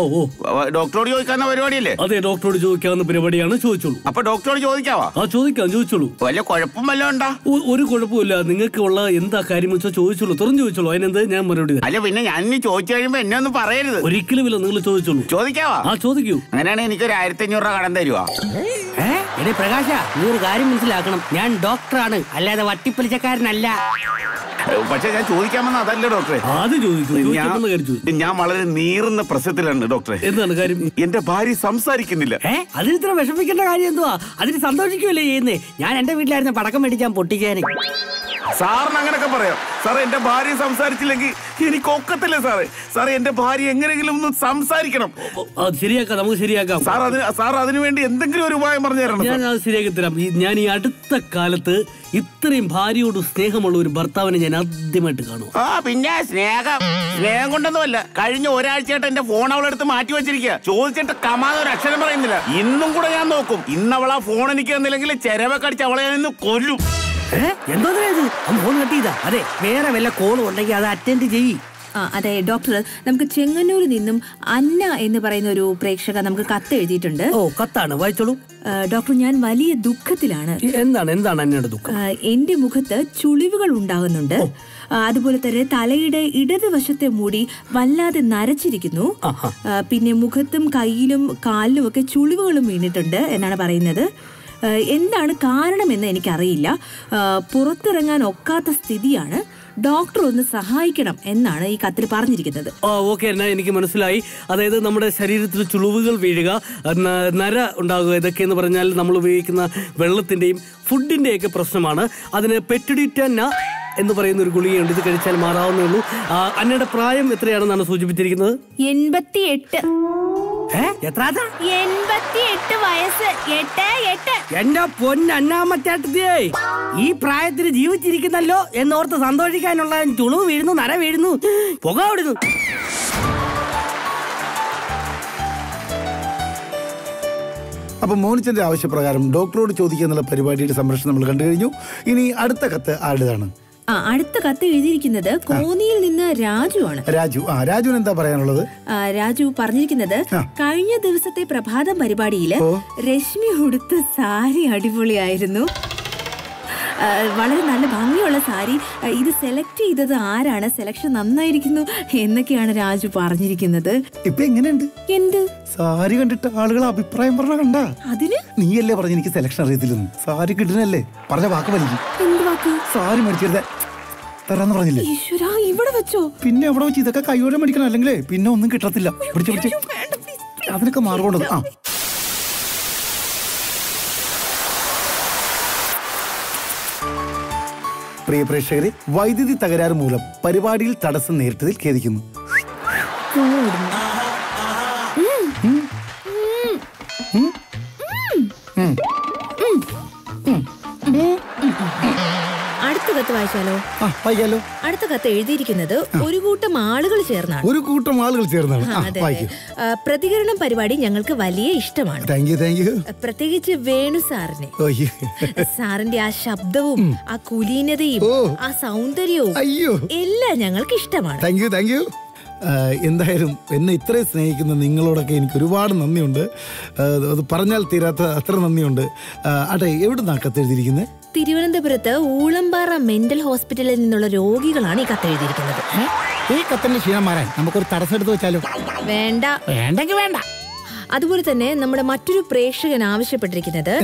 ഡോക്ടറോട് ചോദിക്കാൻ പരിപാടിയല്ലേ? അതെ ഡോക്ടറോട് ചോദിക്കാവുന്ന പരിപാടിയാണ് ചോദിച്ചോളൂ. അപ്പൊ ഡോക്ടറോട് ചോദിക്കാവാ? ആ ചോദിക്കാം ചോദിച്ചോളൂ. വല്ല കുഴപ്പം ഉണ്ടാ? ഒരു കുഴപ്പമില്ല നിങ്ങൾക്ക് ഉള്ള എന്താ കാര്യം വെച്ചാൽ ചോദിച്ചോളൂ. തുറന്നു ചോദിച്ചോളൂ. അതിനെന്ത് ഞാൻ മറുപടി അല്ല പിന്നെ ഞാൻ ഇനി ചോദിച്ചു കഴിയുമ്പോ എന്നെ ഒന്നും പറയരുത്. ഒരിക്കലും ഇല്ല നിങ്ങൾ ചോദിച്ചോളൂ. ചോദിക്കാവാ? ആ ചോദിക്കൂ. അങ്ങനെയാണെങ്കിൽ എനിക്കൊരു ആയിരത്തി അഞ്ഞൂറ് രൂപ കടം തരുവാ? ഏ? എടേ പ്രകാശ നീ ഒരു കാര്യം മനസ്സിലാക്കണം. ഞാൻ ഡോക്ടറാണ് അല്ലാതെ വട്ടിപ്പലിച്ചക്കാരനല്ല പക്ഷെ ഞാൻ ചോദിക്കാമെന്ന് അതല്ല ഡോക്ടറെ? ആദ്യം ചോദിക്കൂ ഞാൻ- വളരെ നീറുന്ന പ്രശ്നത്തിലാണ് ഡോക്ടറെ. എന്താണ് കാര്യം? എന്റെ ഭാര്യ സംസാരിക്കുന്നില്ല. അതിന് ഇത്ര വിഷമിക്കേണ്ട കാര്യം എന്തുവാ? അതിന് സന്തോഷിക്കുമല്ലേ ചെയ്യുന്നേ? ഞാൻ എന്റെ വീട്ടിലായിരുന്നു പടക്കം മേടിക്കാൻ പൊട്ടിക്കാന് സാറിന് അങ്ങനൊക്കെ പറയാം. സാറേ എന്റെ ഭാര്യ സംസാരിച്ചില്ലെങ്കിൽ എനിക്ക് ഒക്കത്തില്ല സാറേ? സാറേ എന്റെ ഭാര്യ എങ്ങനെയെങ്കിലും ഒന്ന് സംസാരിക്കണം. ശരിയാക്കാം നമുക്ക് ശരിയാക്കാം. സാർ അതിന് സാർ അതിനു വേണ്ടി എന്തെങ്കിലും ഒരു ഉപായം പറഞ്ഞു തരണം ഞാൻ അത് ശരിയാക്കി തരാം ഞാൻ ഈ അടുത്ത കാലത്ത് ഇത്രയും ഭാര്യയോട് സ്നേഹമുള്ള ഒരു ഭർത്താവിനെ ഞാൻ ആദ്യമായിട്ട് കാണും ആ പിന്നെ സ്നേഹം. സ്നേഹം കൊണ്ടൊന്നുമല്ല കഴിഞ്ഞ ഒരാഴ്ചയായിട്ട് എന്റെ ഫോൺ അവളെടുത്ത് മാറ്റി വെച്ചിരിക്കുക ചോദിച്ചിട്ട് കമാതെ ഒരു അക്ഷരം പറയുന്നില്ല. ഇന്നും കൂടെ ഞാൻ നോക്കും. ഇന്ന് അവൾ ആ ഫോൺ എനിക്ക് തന്നില്ലെങ്കിൽ ചെരവൊക്കെ അടിച്ച് അവളെ ഞാൻ ഇന്ന് കൊല്ലും. എന്തോ ഫോൺ അതെ വേറെ വല്ല കോളും ഉണ്ടെങ്കിൽ അത് അറ്റൻഡ് ചെയ്യ്. ആ അതെ ഡോക്ടർ നമുക്ക് ചെങ്ങന്നൂരിൽ നിന്നും അന്ന എന്ന് പറയുന്ന ഒരു പ്രേക്ഷക നമുക്ക് കത്ത് എഴുതിയിട്ടുണ്ട്. ഓ കത്താണ്. വായിച്ചോളൂ. ഡോക്ടർ ഞാൻ വലിയ ദുഃഖത്തിലാണ്. എന്താണ്? എന്താണ് അന്നയുടെ ദുഃഖം? എന്റെ മുഖത്ത് ചുളിവുകൾ ഉണ്ടാകുന്നുണ്ട്. അതുപോലെ തന്നെ തലയുടെ ഇടതുവശത്തെ മൂടി വല്ലാതെ നരച്ചിരിക്കുന്നു. പിന്നെ മുഖത്തും കയ്യിലും കാലിലും ഒക്കെ ചുളിവുകളും വീണിട്ടുണ്ട് എന്നാണ് പറയുന്നത്. എന്താണ് കാരണമെന്ന് എനിക്കറിയില്ല. പുറത്തിറങ്ങാൻ ഒക്കാത്ത സ്ഥിതിയാണ്. ഡോക്ടർ ഒന്ന് സഹായിക്കണം എന്നാണ് ഈ കത്തിൽ പറഞ്ഞിരിക്കുന്നത്. ഓക്കെ എന്നാ എനിക്ക് മനസ്സിലായി. അതായത് നമ്മുടെ ശരീരത്തിൽ ചുളിവുകൾ വീഴുക നര ഉണ്ടാകുക ഇതൊക്കെ എന്ന് പറഞ്ഞാൽ നമ്മൾ ഉപയോഗിക്കുന്ന വെള്ളത്തിന്റെയും ഫുഡിന്റെയൊക്കെ പ്രശ്നമാണ്. അതിന് പെറ്റിഡിറ്റന്ന എന്ന് പറയുന്ന ഒരു ഗുളികയുണ്ട്. ഇത് കഴിച്ചാൽ മാറാവുന്നേ ഉള്ളൂ. അന്നയുടെ പ്രായം എത്രയാണെന്നാണ് സൂചിപ്പിച്ചിരിക്കുന്നത്? എൺപത്തി എത്രാതാ? വയസ്സ്. എട്ട് എട്ട്. എന്റെ പൊന്നന്നാമത്തേട്ടത്തിയേ ഈ പ്രായത്തിൽ ജീവിച്ചിരിക്കുന്നല്ലോ എന്നോർത്ത് സന്തോഷിക്കാനുള്ള ചുളിവ് വീഴുന്നു നര വീഴുന്നു. പുക വിടുന്നു അപ്പൊ മോനിച്ചന്റെ ആവശ്യപ്രകാരം ഡോക്ടറോട് ചോദിക്കുക എന്നുള്ള പരിപാടിയുടെ സംരക്ഷണം നമ്മൾ കണ്ടു കഴിഞ്ഞു. ഇനി അടുത്ത കത്ത് ആരുടേതാണ്? ആ അടുത്ത കത്ത് എഴുതിയിരിക്കുന്നത് കോന്നിയിൽ നിന്ന് രാജു ആണ്. രാജു. ആ രാജുവിന് എന്താ പറയാനുള്ളത്? രാജു പറഞ്ഞിരിക്കുന്നത് കഴിഞ്ഞ ദിവസത്തെ പ്രഭാതം പരിപാടിയിൽ രശ്മി ഉടുത്ത സാരി അടിപൊളിയായിരുന്നു. വളരെ നല്ല ഭംഗിയുള്ള സാരി. ഇത് സെലക്ട് ചെയ്തത് ആരാണ്? സെലക്ഷൻ നന്നായിരിക്കുന്നു എന്നൊക്കെയാണ് രാജു പറഞ്ഞിരിക്കുന്നത്. ഇപ്പൊ എങ്ങനെയുണ്ട്? എന്ത്? സാരി കണ്ടിട്ട് ആളുകൾ അഭിപ്രായം പറഞ്ഞ കണ്ട? അതിന്? നീയല്ലേ പറഞ്ഞു എനിക്ക് സെലക്ഷൻ അറിയത്തില്ലെന്ന്. സാരി കിട്ടണല്ലേ പറഞ്ഞ വാക്ക് വലിക്കും എന്ത് വാക്ക്? സാരി മേടിച്ചത് തരാന്ന് പറഞ്ഞില്ലേ? ഈശ്വരാ ഇവിടെ വെച്ചോ. പിന്നെ അവിടെ വെച്ച് ഇതൊക്കെ കൈയോടെ മേടിക്കണം അല്ലെങ്കിൽ പിന്നെ ഒന്നും കിട്ടത്തില്ല. പിടിച്ച് പിടിച്ച്. അതിനൊക്കെ മാറുകൊണ്ടത് ആ. പ്രിയ പ്രേക്ഷകരെ വൈദ്യുതി തകരാറ് മൂലം പരിപാടിയിൽ തടസ്സം നേരിട്ടതിൽ ഖേദിക്കുന്നു. കത്ത് വായിച്ചാലോ വായിക്കാലോ. അടുത്ത കത്ത് എഴുതിയിരിക്കുന്നത് ഒരു കൂട്ടം ആളുകൾ ചേർന്നാണ്. ഒരു കൂട്ടം ആളുകൾ ചേർന്നാണ്. പ്രതികരണം പരിപാടി ഞങ്ങൾക്ക് വലിയ ഇഷ്ടമാണ്. പ്രത്യേകിച്ച് വേണു സാറിനെ. സാറിന്റെ ആ ശബ്ദവും ആ കുലീനതയും ആ സൗന്ദര്യവും അയ്യോ. എല്ലാം ഞങ്ങൾക്ക് ഇഷ്ടമാണ്. Thank you thank you. എന്തായാലും എന്നെ ഇത്രയും സ്നേഹിക്കുന്ന നിങ്ങളോടൊക്കെ എനിക്ക് ഒരുപാട് നന്ദിയുണ്ട്. അത് പറഞ്ഞാൽ തീരാത്ത അത്ര നന്ദിയുണ്ട്. അട്ടെ എവിടുന്നാണ് എവിടുന്നാ കത്തെഴുതിയിരിക്കുന്നത് തിരുവനന്തപുരത്ത് ഊളമ്പാറ മെന്റൽ ഹോസ്പിറ്റലിൽ നിന്നുള്ള രോഗികളാണ് ഈ കത്ത് എഴുതിയിരിക്കുന്നത്. ഈ കത്തിന്റെ മാറാൻ നമുക്കൊരു തടസ്സം എടുത്ത് വെച്ചാലോ? വേണ്ട. വേണ്ടെങ്കിൽ വേണ്ട. അതുപോലെ തന്നെ നമ്മുടെ മറ്റൊരു പ്രേക്ഷകൻ ആവശ്യപ്പെട്ടിരിക്കുന്നത്?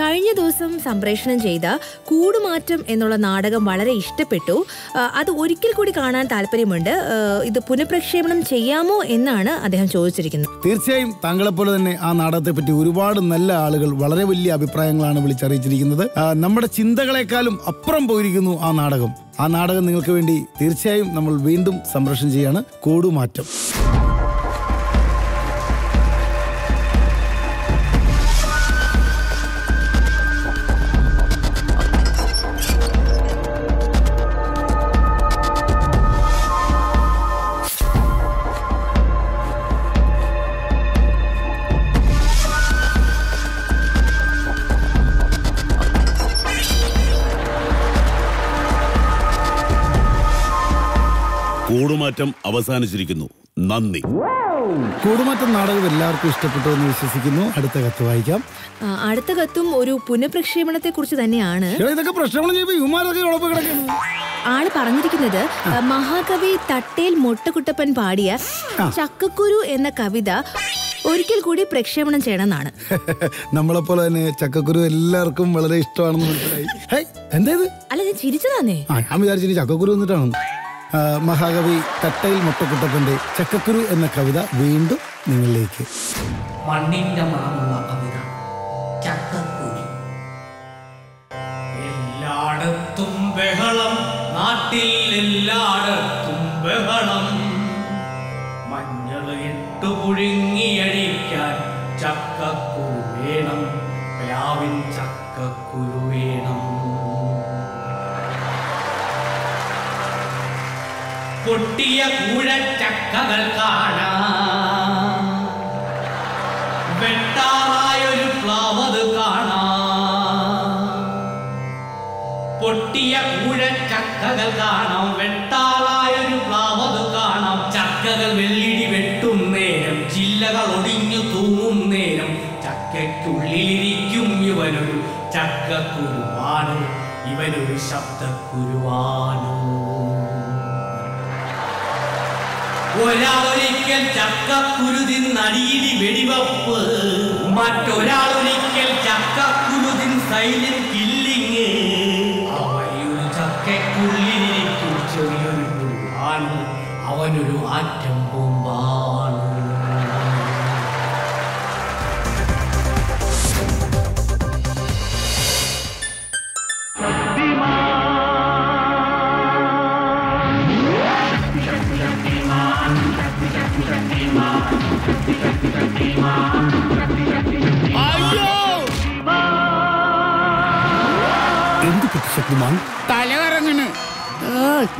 കഴിഞ്ഞ ദിവസം സംപ്രേഷണം ചെയ്ത കൂടുമാറ്റം എന്നുള്ള നാടകം വളരെ ഇഷ്ടപ്പെട്ടു. അത് ഒരിക്കൽ കൂടി കാണാൻ താല്പര്യമുണ്ട്. ഇത് പുനഃപ്രക്ഷേപണം ചെയ്യാമോ എന്നാണ് അദ്ദേഹം ചോദിച്ചിരിക്കുന്നത്. തീർച്ചയായും താങ്കളെപ്പോലെ തന്നെ ആ നാടകത്തെ പറ്റി ഒരുപാട് നല്ല ആളുകൾ വളരെ വലിയ അഭിപ്രായങ്ങളാണ് വിളിച്ചറിയിച്ചിരിക്കുന്നത്. നമ്മുടെ ചിന്തകളെക്കാളും അപ്പുറം പോയിരിക്കുന്നു ആ നാടകം. ആ നാടകം നിങ്ങൾക്ക് വേണ്ടി തീർച്ചയായും നമ്മൾ വീണ്ടും സംപ്രേഷണം ചെയ്യാണ്. കൂടുമാറ്റം. കൂടുമാറ്റം അവസാനിച്ചിരിക്കുന്നു. നന്ദി. കൂടുമാറ്റം നാടകം എല്ലാവർക്കും ഇഷ്ടപ്പെട്ടു എന്ന് വിശ്വസിക്കുന്നു. അടുത്ത കത്ത് വായിക്കാം. അടുത്ത കത്തും ഒരു പുനഃപ്രക്ഷേപണത്തെ കുറിച്ച് തന്നെയാണ് ഇതൊക്കെ പ്രക്ഷേപണം ചെയ്യുമ്പോൾ ആൾ പറഞ്ഞിരിക്കുന്നത് മഹാകവി തട്ടേൽ മൊട്ടക്കുട്ടപ്പൻ പാടിയ ചക്കക്കുരു എന്ന കവിത ഒരിക്കൽ കൂടി പ്രക്ഷേപണം ചെയ്യണമെന്നാണ്. നമ്മളെപ്പോലെ തന്നെ ചക്കക്കുരു എല്ലാവർക്കും വളരെ ഇഷ്ടമാണെന്ന് മനസ്സിലായി. എന്താ ഇത് അല്ല ഞാൻ ചിരിച്ചതാന്നേ. ഞാൻ വിചാരിച്ചു ചക്കക്കുരു വന്നിട്ടാണ് മഹാകവി തട്ടയിൽ മുട്ടക്കുട്ടപ്പന്റെ ചക്കക്കുരു എന്ന കവിത വീണ്ടും നിങ്ങളിലേക്ക്. മണ്ണിന്റെ മണമുള്ള കവിത. ചക്കക്കുരു. എല്ലായിടത്തും ബഹളം നാട്ടിൽ എല്ലായിടത്തും ബഹളം. മഞ്ഞൾ ഇട്ടു പുഴുങ്ങിയഴിക്കാൻ പൊട്ടിയ കൂഴച്ചക്കകൾ കാണാം. വെട്ടാറായൊരു പ്ലാവത് കാണാം. പൊട്ടിയ കൂഴച്ചക്കകൾ കാണാം. വെട്ടാറായൊരു പ്ലാവത് കാണാം. ചക്കകൾ വെള്ളിടി വെട്ടും നേരം. ചില്ലകൾ ഒടിഞ്ഞു തൂങ്ങും നേരം. ചക്കയ്ക്കുള്ളിലിരിക്കും ഇവനൊരു ചക്കക്കുരുവാണ്. ഇവനൊരു ശബ്ദക്കുരുവാനോ ഒരാളൊരിക്കൽ ചക്കക്കുരുതിൻ നടിയിടി വെടിവെപ്പ്. മറ്റൊരാളൊരിക്കൽ ചക്കക്കുരുതിൻ സൈലിൻ കില്ലിങ്. അവയൊരു ചക്കക്കുള്ളിലിരിക്കും ചെറിയൊരു കുരുവാണ് അവനൊരു ആറ്റം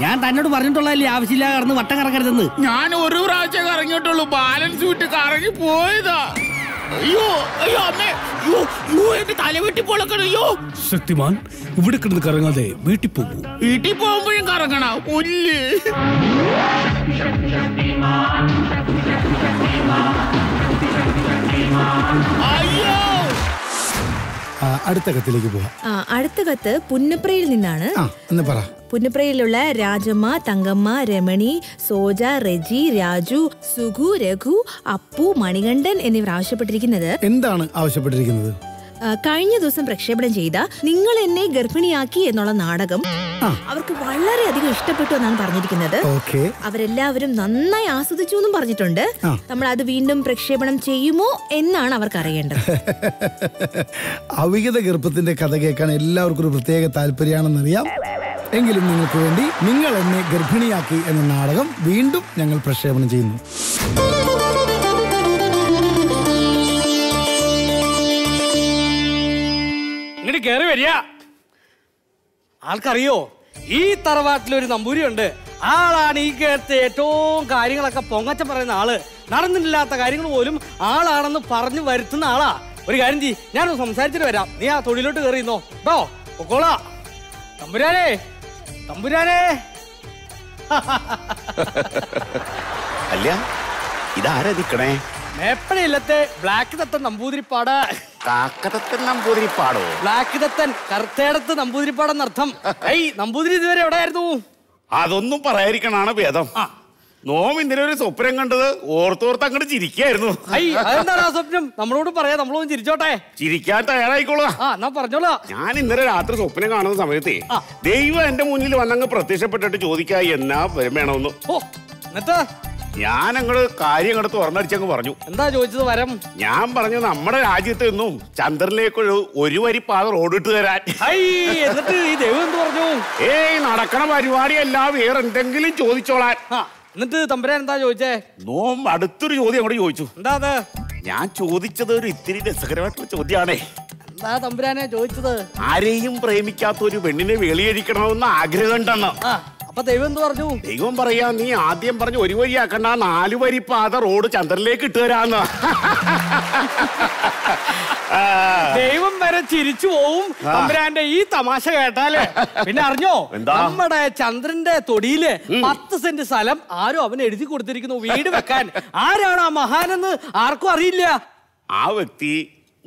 ഞാൻ തന്നോട് പറഞ്ഞിട്ടുള്ളതല്ലേ ആവശ്യമില്ല കറന്ന് വട്ടം കറങ്ങരുതെന്ന് ഞാൻ ഒരു പ്രാവശ്യം കറങ്ങിയിട്ടുള്ളൂ ബാലൻസ് വിട്ട് കറങ്ങി പോയതാ. അയ്യോ അയ്യോ അമ്മേ അയ്യോ അയ്യോ എന്റെ തല വെട്ടി പൊളക്കണം അയ്യോ. ശക്തിമാൻ ഇവിടെ കിടന്ന് കറങ്ങാതെ വീട്ടിൽ പോകൂ. വീട്ടിൽ പോകുമ്പോഴും കറങ്ങണ പുല്ല്. അയ്യോ. അടുത്ത കത്തിലേക്ക് പോവാം. അടുത്ത കത്ത് പുന്നപ്രയിൽ നിന്നാണ്. പറ. പുന്നപ്രയിലുള്ള രാജമ്മ തങ്കമ്മ രമണി സോജ റെജി രാജു സുഖു രഘു അപ്പു മണികണ്ഠൻ എന്നിവർ ആവശ്യപ്പെട്ടിരിക്കുന്നത് എന്താണ് ആവശ്യപ്പെട്ടിരിക്കുന്നത്? കഴിഞ്ഞ ദിവസം പ്രക്ഷേപണം ചെയ്ത നിങ്ങൾ എന്നെ ഗർഭിണിയാക്കി എന്നുള്ള നാടകം അവർക്ക് വളരെയധികം ഇഷ്ടപ്പെട്ടു എന്നാണ് പറഞ്ഞിരിക്കുന്നത്. അവരെല്ലാവരും നന്നായി ആസ്വദിച്ചു എന്നും പറഞ്ഞിട്ടുണ്ട്. നമ്മൾ അത് വീണ്ടും പ്രക്ഷേപണം ചെയ്യുമോ എന്നാണ് അവർക്ക് അറിയേണ്ടത്. അവിഹിത ഗർഭത്തിന്റെ കഥ കേൾക്കാൻ എല്ലാവർക്കും ഒരു പ്രത്യേക താല്പര്യമാണെന്നറിയാം. എങ്കിലും നിങ്ങൾക്ക് വേണ്ടി നിങ്ങൾ എന്നെ ഗർഭിണിയാക്കി എന്ന നാടകം വീണ്ടും ഞങ്ങൾ പ്രക്ഷേപണം ചെയ്യുന്നു. ഇങ്ങോട്ട് കയറി വരിക. ആൾക്കറിയോ? ഈ തറവാട്ടിലൊരു നമ്പൂരിയുണ്ട്. ആളാണ് ഈ കേരളത്തെ ഏറ്റവും കാര്യങ്ങളൊക്കെ പൊങ്ങച്ച പറയുന്ന ആൾ. നടന്നിട്ടില്ലാത്ത കാര്യങ്ങൾ പോലും ആളാണെന്ന് പറഞ്ഞു വരുത്തുന്ന ആളാ. ഒരു കാര്യം ചെയ് ഞാനൊന്ന് സംസാരിച്ചിട്ട് വരാം. നീ ആ തൊഴിലോട്ട് കയറിയിരുന്നോ കേട്ടോ പൊക്കോളാ. തമ്പുരാനേ തമ്പുരാനേ. അല്ല ഇതാരാ നിക്കണേ? മേപ്പഴയില്ലത്തെ ബ്ലാക്ക് തത്തൻ നമ്പൂതിരിപ്പാട്. കാക്കതത്തൻ നമ്പൂതിരിപ്പാടോ? ബ്ലാക്ക് തത്തൻ കറുത്തേടത്ത് നമ്പൂതിരിപ്പാടെന്നർത്ഥം ഐ നമ്പൂതിരി ഇതുവരെ എവിടെയായിരുന്നു? അതൊന്നും പറയാതിരിക്കണാണ് ഭേദം. നോം ഇന്നലെ ഒരു സ്വപ്നം കണ്ടത് ഓർത്തോർത്ത് അങ്ങോട്ട് ചിരിക്കായിരുന്നു. അതെന്താണ് ആ സ്വപ്നം? നമ്മളോട് പറയാ നമ്മളൊന്ന് ചിരിച്ചോട്ടെ. ചിരിക്കാൻ തയ്യാറായിക്കോളുക ആ എന്നാ പറഞ്ഞോളാ. ഞാൻ ഇന്നലെ രാത്രി സ്വപ്നം കാണുന്ന സമയത്തെ ദൈവം എന്റെ മുന്നിൽ വന്നങ്ങ് പ്രത്യക്ഷപ്പെട്ടിട്ട് ചോദിക്കാ എന്നാ വരും വേണമെന്ന്. ഓ എന്നിട്ട്? ഞാൻ അങ്ങോട്ട് കാര്യം അങ്ങോട്ട് തുറന്നടിച്ചങ്ങ് പറഞ്ഞു. എന്താ ചോദിച്ചത് വരം? ഞാൻ പറഞ്ഞു നമ്മുടെ രാജ്യത്ത് നിന്നും ചന്ദ്രനിലേക്കൊരു ഒരു വരി പാത ഇട്ട് തരാൻ. എന്നിട്ട് ഈ ദൈവം എന്ത് പറഞ്ഞു? ഏയ് നടക്കണ പരിപാടിയല്ല വേറെ എന്തെങ്കിലും ചോദിച്ചോളാൻ എന്നിട്ട് തമ്പുരാൻ എന്താ ചോദിച്ചേ? നോം അടുത്തൊരു ചോദ്യം അങ്ങോട്ട് ചോദിച്ചു. എന്താ അത്? ഞാൻ ചോദിച്ചത് ഒരു ഇത്തിരി രസകരമായിട്ടുള്ള ചോദ്യമാണേ. എന്താ തമ്പുരാനെ ചോദിച്ചത്? ആരെയും പ്രേമിക്കാത്ത ഒരു പെണ്ണിനെ വെളിയഴിക്കണമെന്ന് ആഗ്രഹം ഉണ്ടെന്ന്. അപ്പൊ ദൈവം എന്ത് പറഞ്ഞു? ദൈവം പറയാ നീ ആദ്യം പറഞ്ഞു ഒരു വരി ആക്കണ്ട നാലു വരി പാത റോഡ് ചന്ദ്രനിലേക്ക് ഇട്ടുതരാന്ന് ദൈവം വരെ ചിരിച്ചു പോവും. തമ്പുരാന്റെ ഈ തമാശ കേട്ടാലേ. പിന്നെ അറിഞ്ഞോ? എന്താ? നമ്മുടെ ചന്ദ്രന്റെ തൊടിയിൽ പത്ത് സെന്റ് സ്ഥലം ആരും അവൻ എഴുതി കൊടുത്തിരിക്കുന്നു വീട് വെക്കാൻ. ആരാണ് ആ മഹാനെന്ന് ആർക്കും അറിയില്ല. ആ വ്യക്തി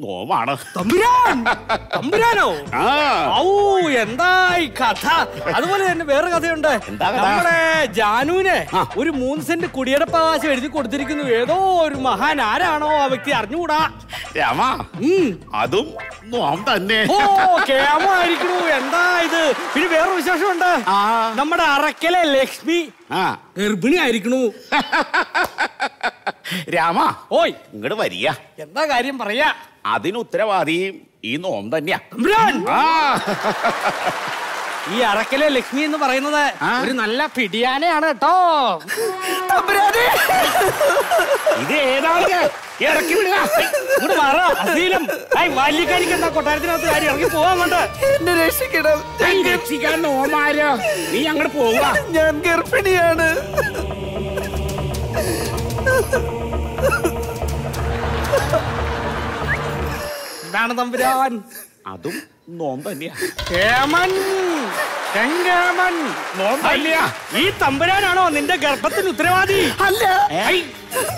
നോമാണ് തമ്പുരാൻ! തമ്പുരാനോ. ഔ എന്തായി കഥ? അതുപോലെ തന്നെ വേറെ കഥയുണ്ട്. നമ്മളെ നമ്മുടെ ജാനുവിന് ഒരു മൂന്ന് സെന്റ് കുടിയടപ്പവകാശം എഴുതി കൊടുത്തിരിക്കുന്നു. ഏതോ ഒരു മഹാൻ ആരാണോ ആ വ്യക്തി അറിഞ്ഞുകൂടാ. രാമ അതും നോം തന്നെ. ഓ കേമായിരിക്കണു എന്താ ഇത്? പിന്നെ വേറെ വിശേഷമുണ്ട്. നമ്മുടെ അറക്കലെ ലക്ഷ്മി ഗർഭിണി ആയിരിക്കണു രാമ ഓയ്. ഇങ്ങോട്ട് വരിക. എന്താ കാര്യം പറയാ? അതിന് ഉത്തരവാദി ഈ നോം തന്നെയാ. ഈ അറക്കലെ ലക്ഷ്മി എന്ന് പറയുന്നത് ഒരു നല്ല പിടിയാനയാണ് കേട്ടോ. ഇത് ഏതാണ് ഇറക്കി വിടുക. ഇങ്ങോട്ട് മാറാ അശീലം ബാല്യക്കാരിക്ക് കൊട്ടാരത്തിനകത്ത് കാര്യം ഇറങ്ങി പോവാൻ കൊണ്ട് എന്നെ രക്ഷിക്കണം. രക്ഷിക്കാൻ നോമാരോ നീ അങ്ങോട്ട് പോവുക. ഞാൻ ഗർഭിണിയാണ്. എന്താണ് തമ്പുരാൻ? അതും നോമ്പ് തന്നെയാ. കേമൻ ചെങ്കേമൻ ഈ തമ്പുരാനാണോ നിന്റെ ഗർഭത്തിന് ഉത്തരവാദി? അല്ല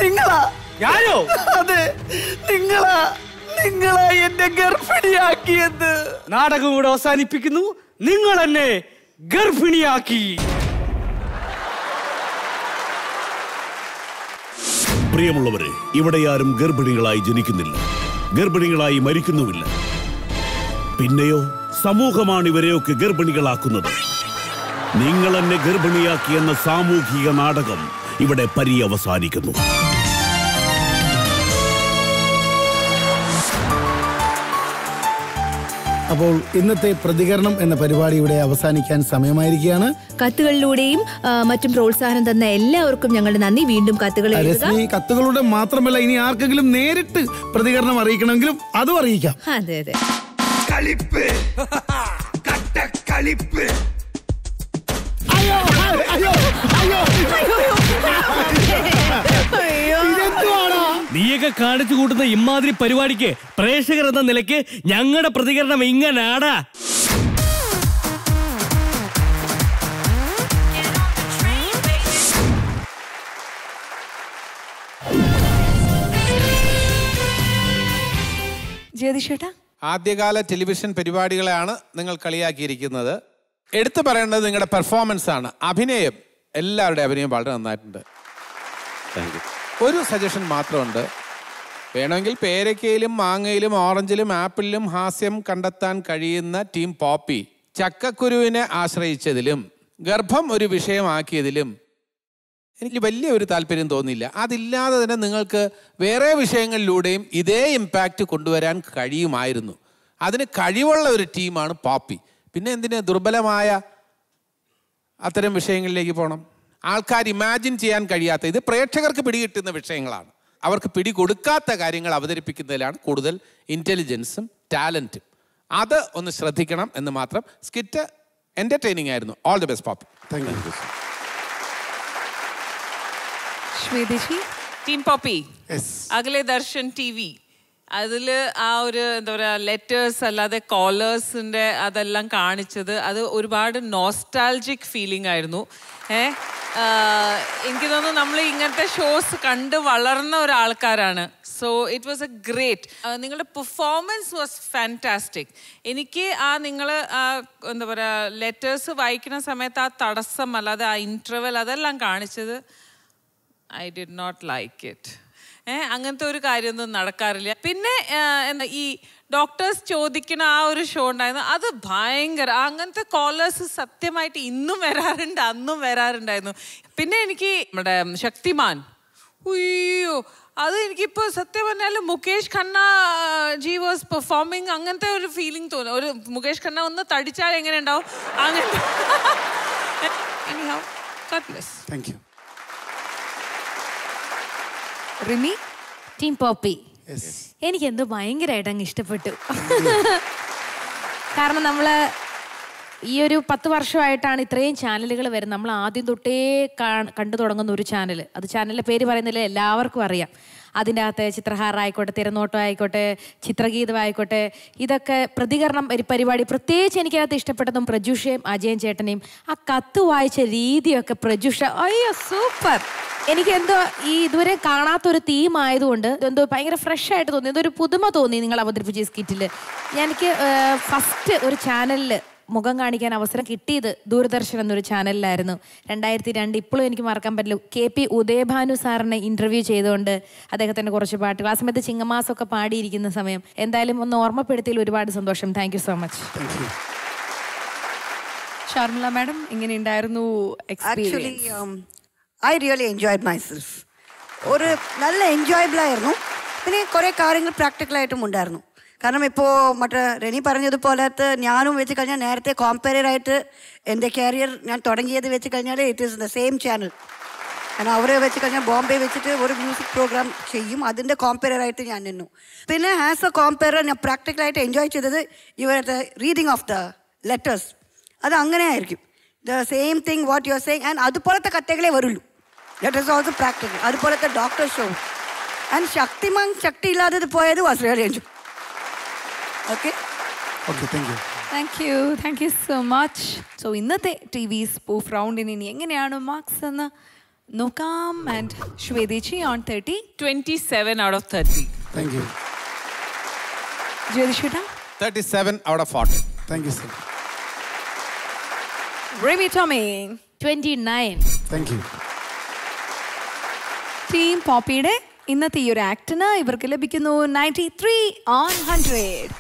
നിങ്ങളാ. ഞാനോ? അതെ നിങ്ങളാ നിങ്ങളാ എന്റെ ഗർഭിണിയാക്കിയത്. നാടകം കൂടെ അവസാനിപ്പിക്കുന്നു. നിങ്ങൾ എന്നെ ഗർഭിണിയാക്കി. പ്രിയമുള്ളവരെ ഇവിടെ ആരും ഗർഭിണികളായി ജനിക്കുന്നില്ല. ഗർഭിണികളായി മരിക്കുന്നുമില്ല. പിന്നെയോ? സമൂഹമാണ് ഇവരെയൊക്കെ ഗർഭിണികളാക്കുന്നത്. നിങ്ങൾ എന്നെ ഗർഭിണിയാക്കി എന്ന സാമൂഹിക നാടകം ഇവിടെ പര്യവസാനിക്കുന്നു. അപ്പോൾ ഇന്നത്തെ പ്രതികരണം എന്ന പരിപാടി ഇവിടെ അവസാനിക്കാൻ സമയമായിരിക്കുകയാണ്. കത്തുകളിലൂടെയും മറ്റും പ്രോത്സാഹനം തന്ന എല്ലാവർക്കും ഞങ്ങളുടെ നന്ദി. വീണ്ടും കത്തുകൾ രശ്മി കത്തുകളുടെ മാത്രമല്ല ഇനി ആർക്കെങ്കിലും നേരിട്ട് പ്രതികരണം അറിയിക്കണമെങ്കിലും അതും അറിയിക്കാം. അതെ അതെ. കളിപ്പ്. കട്ടക്കളിപ്പ് അയ്യോ അയ്യോ അയ്യോ നീയൊക്കെ കാണിച്ചു കൂട്ടുന്ന ഇമാതിരി പരിപാടിക്ക് പ്രേക്ഷകർ എന്ന നിലയ്ക്ക് ഞങ്ങളുടെ പ്രതികരണം ഇങ്ങനാടാ. ജ്യോതിഷേട്ടാ ആദ്യകാല ടെലിവിഷൻ പരിപാടികളെയാണ് നിങ്ങൾ കളിയാക്കിയിരിക്കുന്നത്. എടുത്തു പറയേണ്ടത് നിങ്ങളുടെ പെർഫോമൻസ് ആണ്. അഭിനയം എല്ലാവരുടെയും അഭിനയം വളരെ നന്നായിട്ടുണ്ട്. ഒരു സജഷൻ മാത്രമുണ്ട്. വേണമെങ്കിൽ പേരക്കയിലും മാങ്ങയിലും ഓറഞ്ചിലും ആപ്പിളിലും ഹാസ്യം കണ്ടെത്താൻ കഴിയുന്ന ടീം പോപ്പി ചക്കക്കുരുവിനെ ആശ്രയിച്ചതിലും ഗർഭം ഒരു വിഷയമാക്കിയതിലും എനിക്ക് വലിയ ഒരു താല്പര്യം തോന്നിയില്ല. അതില്ലാതെ തന്നെ നിങ്ങൾക്ക് വേറെ വിഷയങ്ങളിലൂടെയും ഇതേ ഇമ്പാക്റ്റ് കൊണ്ടുവരാൻ കഴിയുമായിരുന്നു. അതിന് കഴിവുള്ള ഒരു ടീമാണ് പാപ്പി. പിന്നെ എന്തിന് ദുർബലമായ അത്തരം വിഷയങ്ങളിലേക്ക് പോകണം ആൾക്കാർ ഇമാജിൻ ചെയ്യാൻ കഴിയാത്ത ഇത് പ്രേക്ഷകർക്ക് പിടികിട്ടുന്ന വിഷയങ്ങളാണ്. അവർക്ക് പിടി കൊടുക്കാത്ത കാര്യങ്ങൾ അവതരിപ്പിക്കുന്നതിലാണ് കൂടുതൽ ഇന്റലിജൻസും ടാലന്റും അത് ഒന്ന് ശ്രദ്ധിക്കണം എന്ന് മാത്രം. സ്കിറ്റ് എന്റർടൈനിങ് ആയിരുന്നു. All the best Poppy. Thank you ശ്വേതേശി team Poppy അകലെ ദർശൻ ടി വി അതിൽ ആ ഒരു എന്താ പറയുക ലെറ്റേഴ്സ് അല്ലാതെ കോളേഴ്സിന്റെ അതെല്ലാം കാണിച്ചത്. അത് ഒരുപാട് നോസ്റ്റാൾജിക് ഫീലിംഗ് ആയിരുന്നു. ഏ എനിക്ക് തോന്നുന്നു നമ്മൾ ഇങ്ങനത്തെ ഷോസ് കണ്ട് വളർന്ന ഒരാൾക്കാരാണ്. So it was a great നിങ്ങളുടെ പെർഫോമൻസ് വാസ് ഫാന്റാസ്റ്റിക് എനിക്ക് ആ നിങ്ങൾ എന്താ പറയുക ലെറ്റേഴ്സ് വായിക്കുന്ന സമയത്ത് ആ തടസ്സം അല്ലാതെ ആ ഇന്റർവെൽ അതെല്ലാം കാണിച്ചത് I did not like it ഏഹ് അങ്ങനത്തെ ഒരു കാര്യമൊന്നും നടക്കാറില്ല. പിന്നെ എന്താ ഈ ഡോക്ടേഴ്സ് ചോദിക്കുന്ന ആ ഒരു ഷോ ഉണ്ടായിരുന്നു. അത് ഭയങ്കര അങ്ങനത്തെ കോളേഴ്സ് സത്യമായിട്ട് ഇന്നും വരാറുണ്ട് അന്നും വരാറുണ്ടായിരുന്നു. പിന്നെ എനിക്ക് നമ്മുടെ ശക്തിമാൻ ഉയ്യോ അത് എനിക്കിപ്പോൾ സത്യം പറഞ്ഞാൽ മുകേഷ് ഖന്ന ജി വാസ് പെർഫോമിങ് അങ്ങനത്തെ ഒരു ഫീലിംഗ് തോന്നും. ഒരു മുകേഷ് ഖന്ന ഒന്ന് തടിച്ചാൽ എങ്ങനെ ഉണ്ടാവും? അങ്ങനത്തെ Anyhow, God bless. Thank you Rimi? Team Poppy എനിക്ക് എന്തോ ഭയങ്കരമായിട്ട് അങ്ങ് ഇഷ്ടപ്പെട്ടു. കാരണം നമ്മൾ ഈ ഒരു പത്ത് വർഷമായിട്ടാണ് ഇത്രയും ചാനലുകൾ വരുന്നത്. നമ്മൾ ആദ്യം തൊട്ടേ കണ്ടു തുടങ്ങുന്ന ഒരു ചാനൽ അത് ചാനലിന്റെ പേര് പറയുന്നില്ല എല്ലാവർക്കും അറിയാം. അതിന്റെ അകത്ത് ചിത്രഹാറായിക്കോട്ടെ തിരനോട്ടം ആയിക്കോട്ടെ ചിത്രഗീതം ആയിക്കോട്ടെ ഇതൊക്കെ പ്രതികരണം ഒരു പരിപാടി. പ്രത്യേകിച്ച് എനിക്കകത്ത് ഇഷ്ടപ്പെട്ടതും പ്രജുഷയും അജയൻ ചേട്ടനെയും ആ കത്ത് വായിച്ച രീതിയൊക്കെ പ്രജുഷ അയ്യോ സൂപ്പർ. എനിക്ക് എന്തോ ഈ ഇതുവരെ കാണാത്തൊരു തീം ആയതുകൊണ്ട് ഇതെന്തോ ഭയങ്കര ഫ്രഷ് ആയിട്ട് തോന്നി എന്തോ ഒരു പുതുമ തോന്നി നിങ്ങൾ അവതരിപ്പിച്ച സ്കിറ്റിൽ എനിക്ക് ഫസ്റ്റ് ഒരു ചാനലിൽ മുഖം കാണിക്കാൻ അവസരം കിട്ടിയത് ദൂരദർശൻ എന്നൊരു ചാനലിലായിരുന്നു. രണ്ടായിരത്തി രണ്ട് ഇപ്പോഴും എനിക്ക് മറക്കാൻ പറ്റില്ല. കെ പി ഉദയഭാനു സാറിനെ ഇന്റർവ്യൂ ചെയ്തുകൊണ്ട് അദ്ദേഹത്തിന്റെ കുറച്ച് പാട്ടുകൾ ആ സമയത്ത് ചിങ്ങമാസമൊക്കെ പാടിയിരിക്കുന്ന സമയം. എന്തായാലും ഒന്ന് ഓർമ്മപ്പെടുത്തിയതിൽ ഒരുപാട് സന്തോഷം. Thank you so much Sharmila madam എങ്ങനെയുണ്ടായിരുന്നു actually I really enjoyed myself ഒരു നല്ല എൻജോയബിൾ ആയിരുന്നു. പിന്നെ കുറേ കാര്യങ്ങൾ പ്രാക്ടിക്കലായിട്ടും ഉണ്ടായിരുന്നു. കാരണം ഇപ്പോൾ മറ്റേ റെനി പറഞ്ഞതുപോലത്തെ ഞാനും വെച്ച് കഴിഞ്ഞാൽ നേരത്തെ കോമ്പയർ ആയിട്ട് എന്റെ കരിയർ ഞാൻ തുടങ്ങിയത് വെച്ച് കഴിഞ്ഞാൽ it is the same channel കാരണം അവരെ വെച്ച് കഴിഞ്ഞാൽ ബോംബെ വെച്ചിട്ട് ഒരു മ്യൂസിക് പ്രോഗ്രാം ചെയ്യും. അതിന്റെ കോമ്പയർ ആയിട്ട് ഞാൻ നിന്നു. പിന്നെ ആസ് എ കോമ്പയർ ഞാൻ പ്രാക്ടിക്കലായിട്ട് എൻജോയ് ചെയ്തത് ഇവരുടെ റീഡിങ് ഓഫ് ദ ലെറ്റേഴ്സ് അത് അങ്ങനെ ആയിരിക്കും. The same thing what you are saying and അതുപോലത്തെ കഥകളെ വരുള്ളൂ. ദറ്റ് ഇസ് ഓൾസോ പ്രാക്ടിക്കൽ അതുപോലത്തെ ഡോക്ടർ ഷോ ആൻഡ് ശക്തിമാൻ ശക്തി ഇല്ലാത്തത് പോയത് was enjoy okay okay thank you thank you thank you so much so ഇന്നത്തെ ടി വി സ്പൂഫ് റൗണ്ടിന് ഇനി എങ്ങനെയാണ് മാർക്സ് എന്ന് നോക്കാം. And ശ്വേതേച്ചി on thirty twenty seven out of thirty thank you ജ്യോതിഷേട്ട thirty seven out of forty thank you sir Rimi Tomy twenty nine thank you team പോപ്പിയുടെ ഇന്നത്തെ ഈ ഒരു ആക്ടിന് ഇവർക്ക് ലഭിക്കുന്നു നയന്റി ത്രീ ഓൺ ഹൺഡ്രഡ്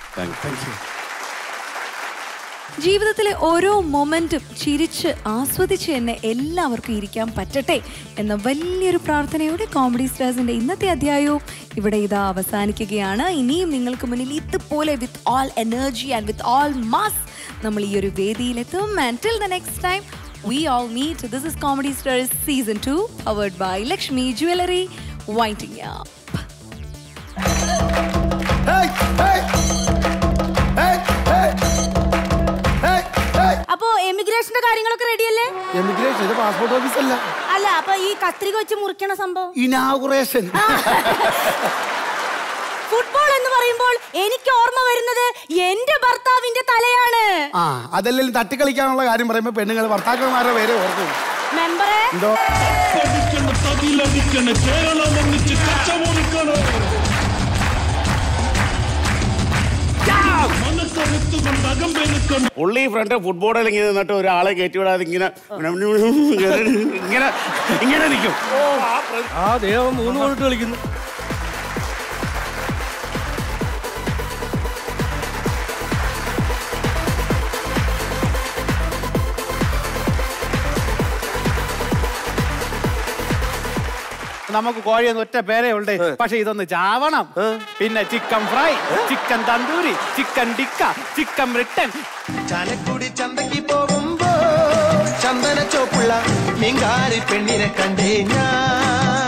ജീവിതത്തിലെ ഓരോ മൊമെന്റും ചിരിച്ച് ആസ്വദിച്ച് തന്നെ എല്ലാവർക്കും ഇരിക്കാൻ പറ്റട്ടെ എന്ന വലിയൊരു പ്രാർത്ഥനയോടെ കോമഡി സ്റ്റാർസിന്റെ ഇന്നത്തെ അധ്യായവും ഇവിടെ ഇതാ അവസാനിക്കുകയാണ്. ഇനിയും നിങ്ങൾക്ക് മുന്നിൽ ഇതുപോലെ with all energy and with all mass നമ്മൾ ഈ ഒരു വേദിയിലെത്തും. And till the next time we all meet this is comedy stars season two powered by Lakshmi jewellery waiting എമിഗ്രേഷന്റെ കാര്യങ്ങളൊക്കെ റെഡിയല്ലേ ഇമിഗ്രേഷൻ ഇത് പാസ്പോർട്ട് ഓഫീസ് അല്ല. അല്ല അപ്പൊ ഈ കത്രിക വെച്ച് മുറിക്കണ സംഭവം? ഇനാഗുറേഷൻ ഫുട്ബോൾ എന്ന് പറയുമ്പോൾ എനിക്ക് ഓർമ്മ വരുന്നത് എന്റെ ഭർത്താവിന്റെ തലയാണ്. ആ അതല്ലെങ്കിലും തട്ടിക്കളിക്കാനുള്ള കാര്യം പറയുമ്പോ പെണ്ണുങ്ങൾ ഭർത്താക്കന്മാരുടെ പേരെ ഓർക്കും മെമ്പറെ എന്തോ? കേരളം പുള്ളി ഫ്രണ്ട് ഫുട്ബോളിൽ ഇങ്ങനെ നിന്നിട്ട് ഒരാളെ കയറ്റിവിടാതെ ഇങ്ങനെ ഇങ്ങനെ ഇങ്ങനെ നിൽക്കും. ആ ദേവം മൂന്ന് പോയിട്ട് കളിക്കുന്നു. നമുക്ക് കോഴിയെന്ന് ഒറ്റ പേരേ ഉള്ളേ. പക്ഷെ ഇതൊന്ന് ചാവണം. പിന്നെ chicken fry chicken tandoori chicken tikka chicken written Chalakudy ചന്തയ്ക്ക് പോകുമ്പോ ചന്ദന ചോപ്പുള്ള മീൻകാരി പെണ്ണിനെ കണ്ടേ ഞാൻ.